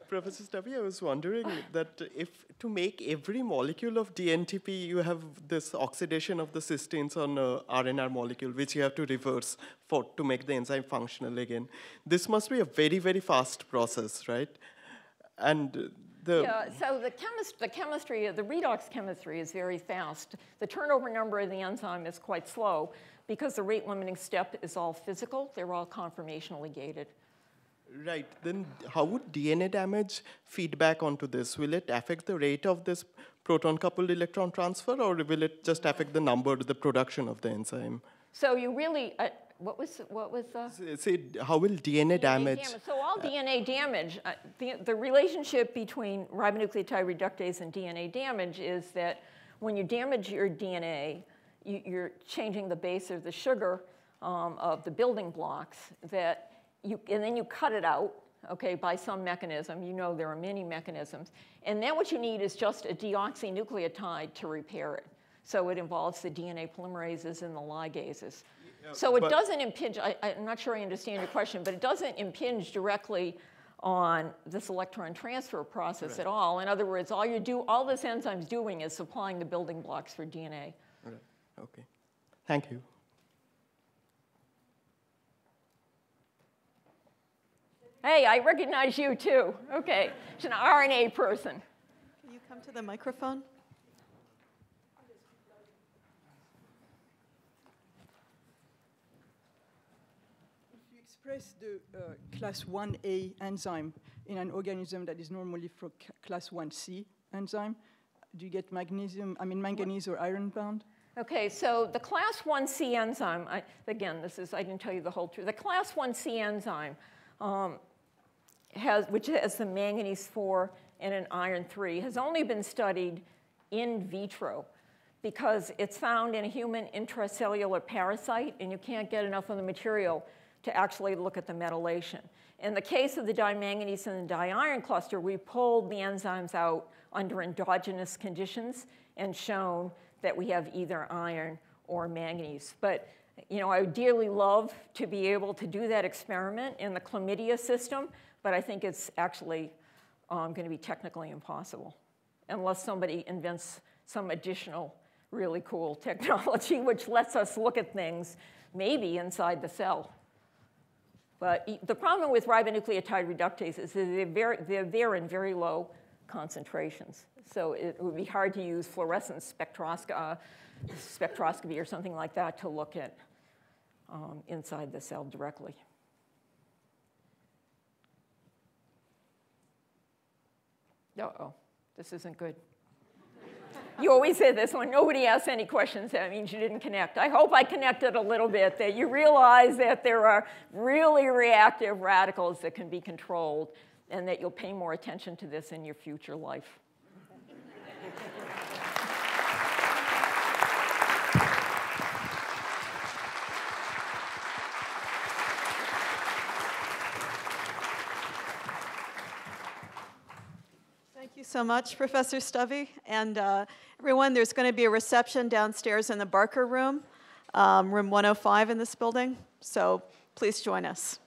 Professor Stubbe, I was wondering that if to make every molecule of DNTP, you have this oxidation of the cysteines on a RNR molecule, which you have to reverse for to make the enzyme functional again. This must be a very, very fast process, right? And the yeah, so the, chemist, the chemistry, the redox chemistry is very fast. The turnover number of the enzyme is quite slow because the rate limiting step is all physical. They're all conformationally gated. Right. Then how would DNA damage feedback onto this? Will it affect the rate of this proton-coupled electron transfer, or will it just affect the number, the production of the enzyme? So you really, uh, what was, what was the? Say, how will DNA, DNA damage? damage? So all uh, DNA damage, uh, the, the relationship between ribonucleotide reductase and DNA damage is that when you damage your DNA, you, are changing the base of the sugar um, of the building blocks that you, and then you cut it out, okay, by some mechanism. You know there are many mechanisms. And then what you need is just a deoxynucleotide to repair it. So it involves the DNA polymerases and the ligases. So it doesn't impinge, I, am not sure I understand your question, but it doesn't impinge directly on this electron transfer process right. at all. In other words, all you do, all this enzyme's doing is supplying the building blocks for DNA. Right. Okay. Thank you. Hey, I recognize you too. Okay, she's an RNA person. Can you come to the microphone? If you express the uh, class 1A enzyme in an organism that is normally for class 1C enzyme, do you get magnesium, I mean manganese or iron bound? Okay, so the class 1C enzyme, I, again, this is, I didn't tell you the whole truth. The class 1C enzyme um, has, which has the manganese 4 and an iron 3, has only been studied in vitro because it's found in a human intracellular parasite and you can't get enough of the material to actually look at the metallation. In the case of the dimanganese and the diiron cluster, we pulled the enzymes out under endogenous conditions and shown that we have either iron or manganese. But you know, I would dearly love to be able to do that experiment in the chlamydia system but I think it's actually um, going to be technically impossible unless somebody invents some additional really cool technology which lets us look at things maybe inside the cell. But the problem with ribonucleotide reductase is that they're, very, they're there in very low concentrations. So it would be hard to use fluorescence spectrosc- uh, spectroscopy or something like that to look at um, inside the cell directly. Uh-oh, this isn't good. You always say this when nobody asks any questions, that means you didn't connect. I hope I connected a little bit, that you realize that there are really reactive radicals that can be controlled, and that you'll pay more attention to this in your future life. So much, Professor Stubbe. And uh, everyone, there's going to be a reception downstairs in the Barker Room, um, room 105 in this building. So please join us.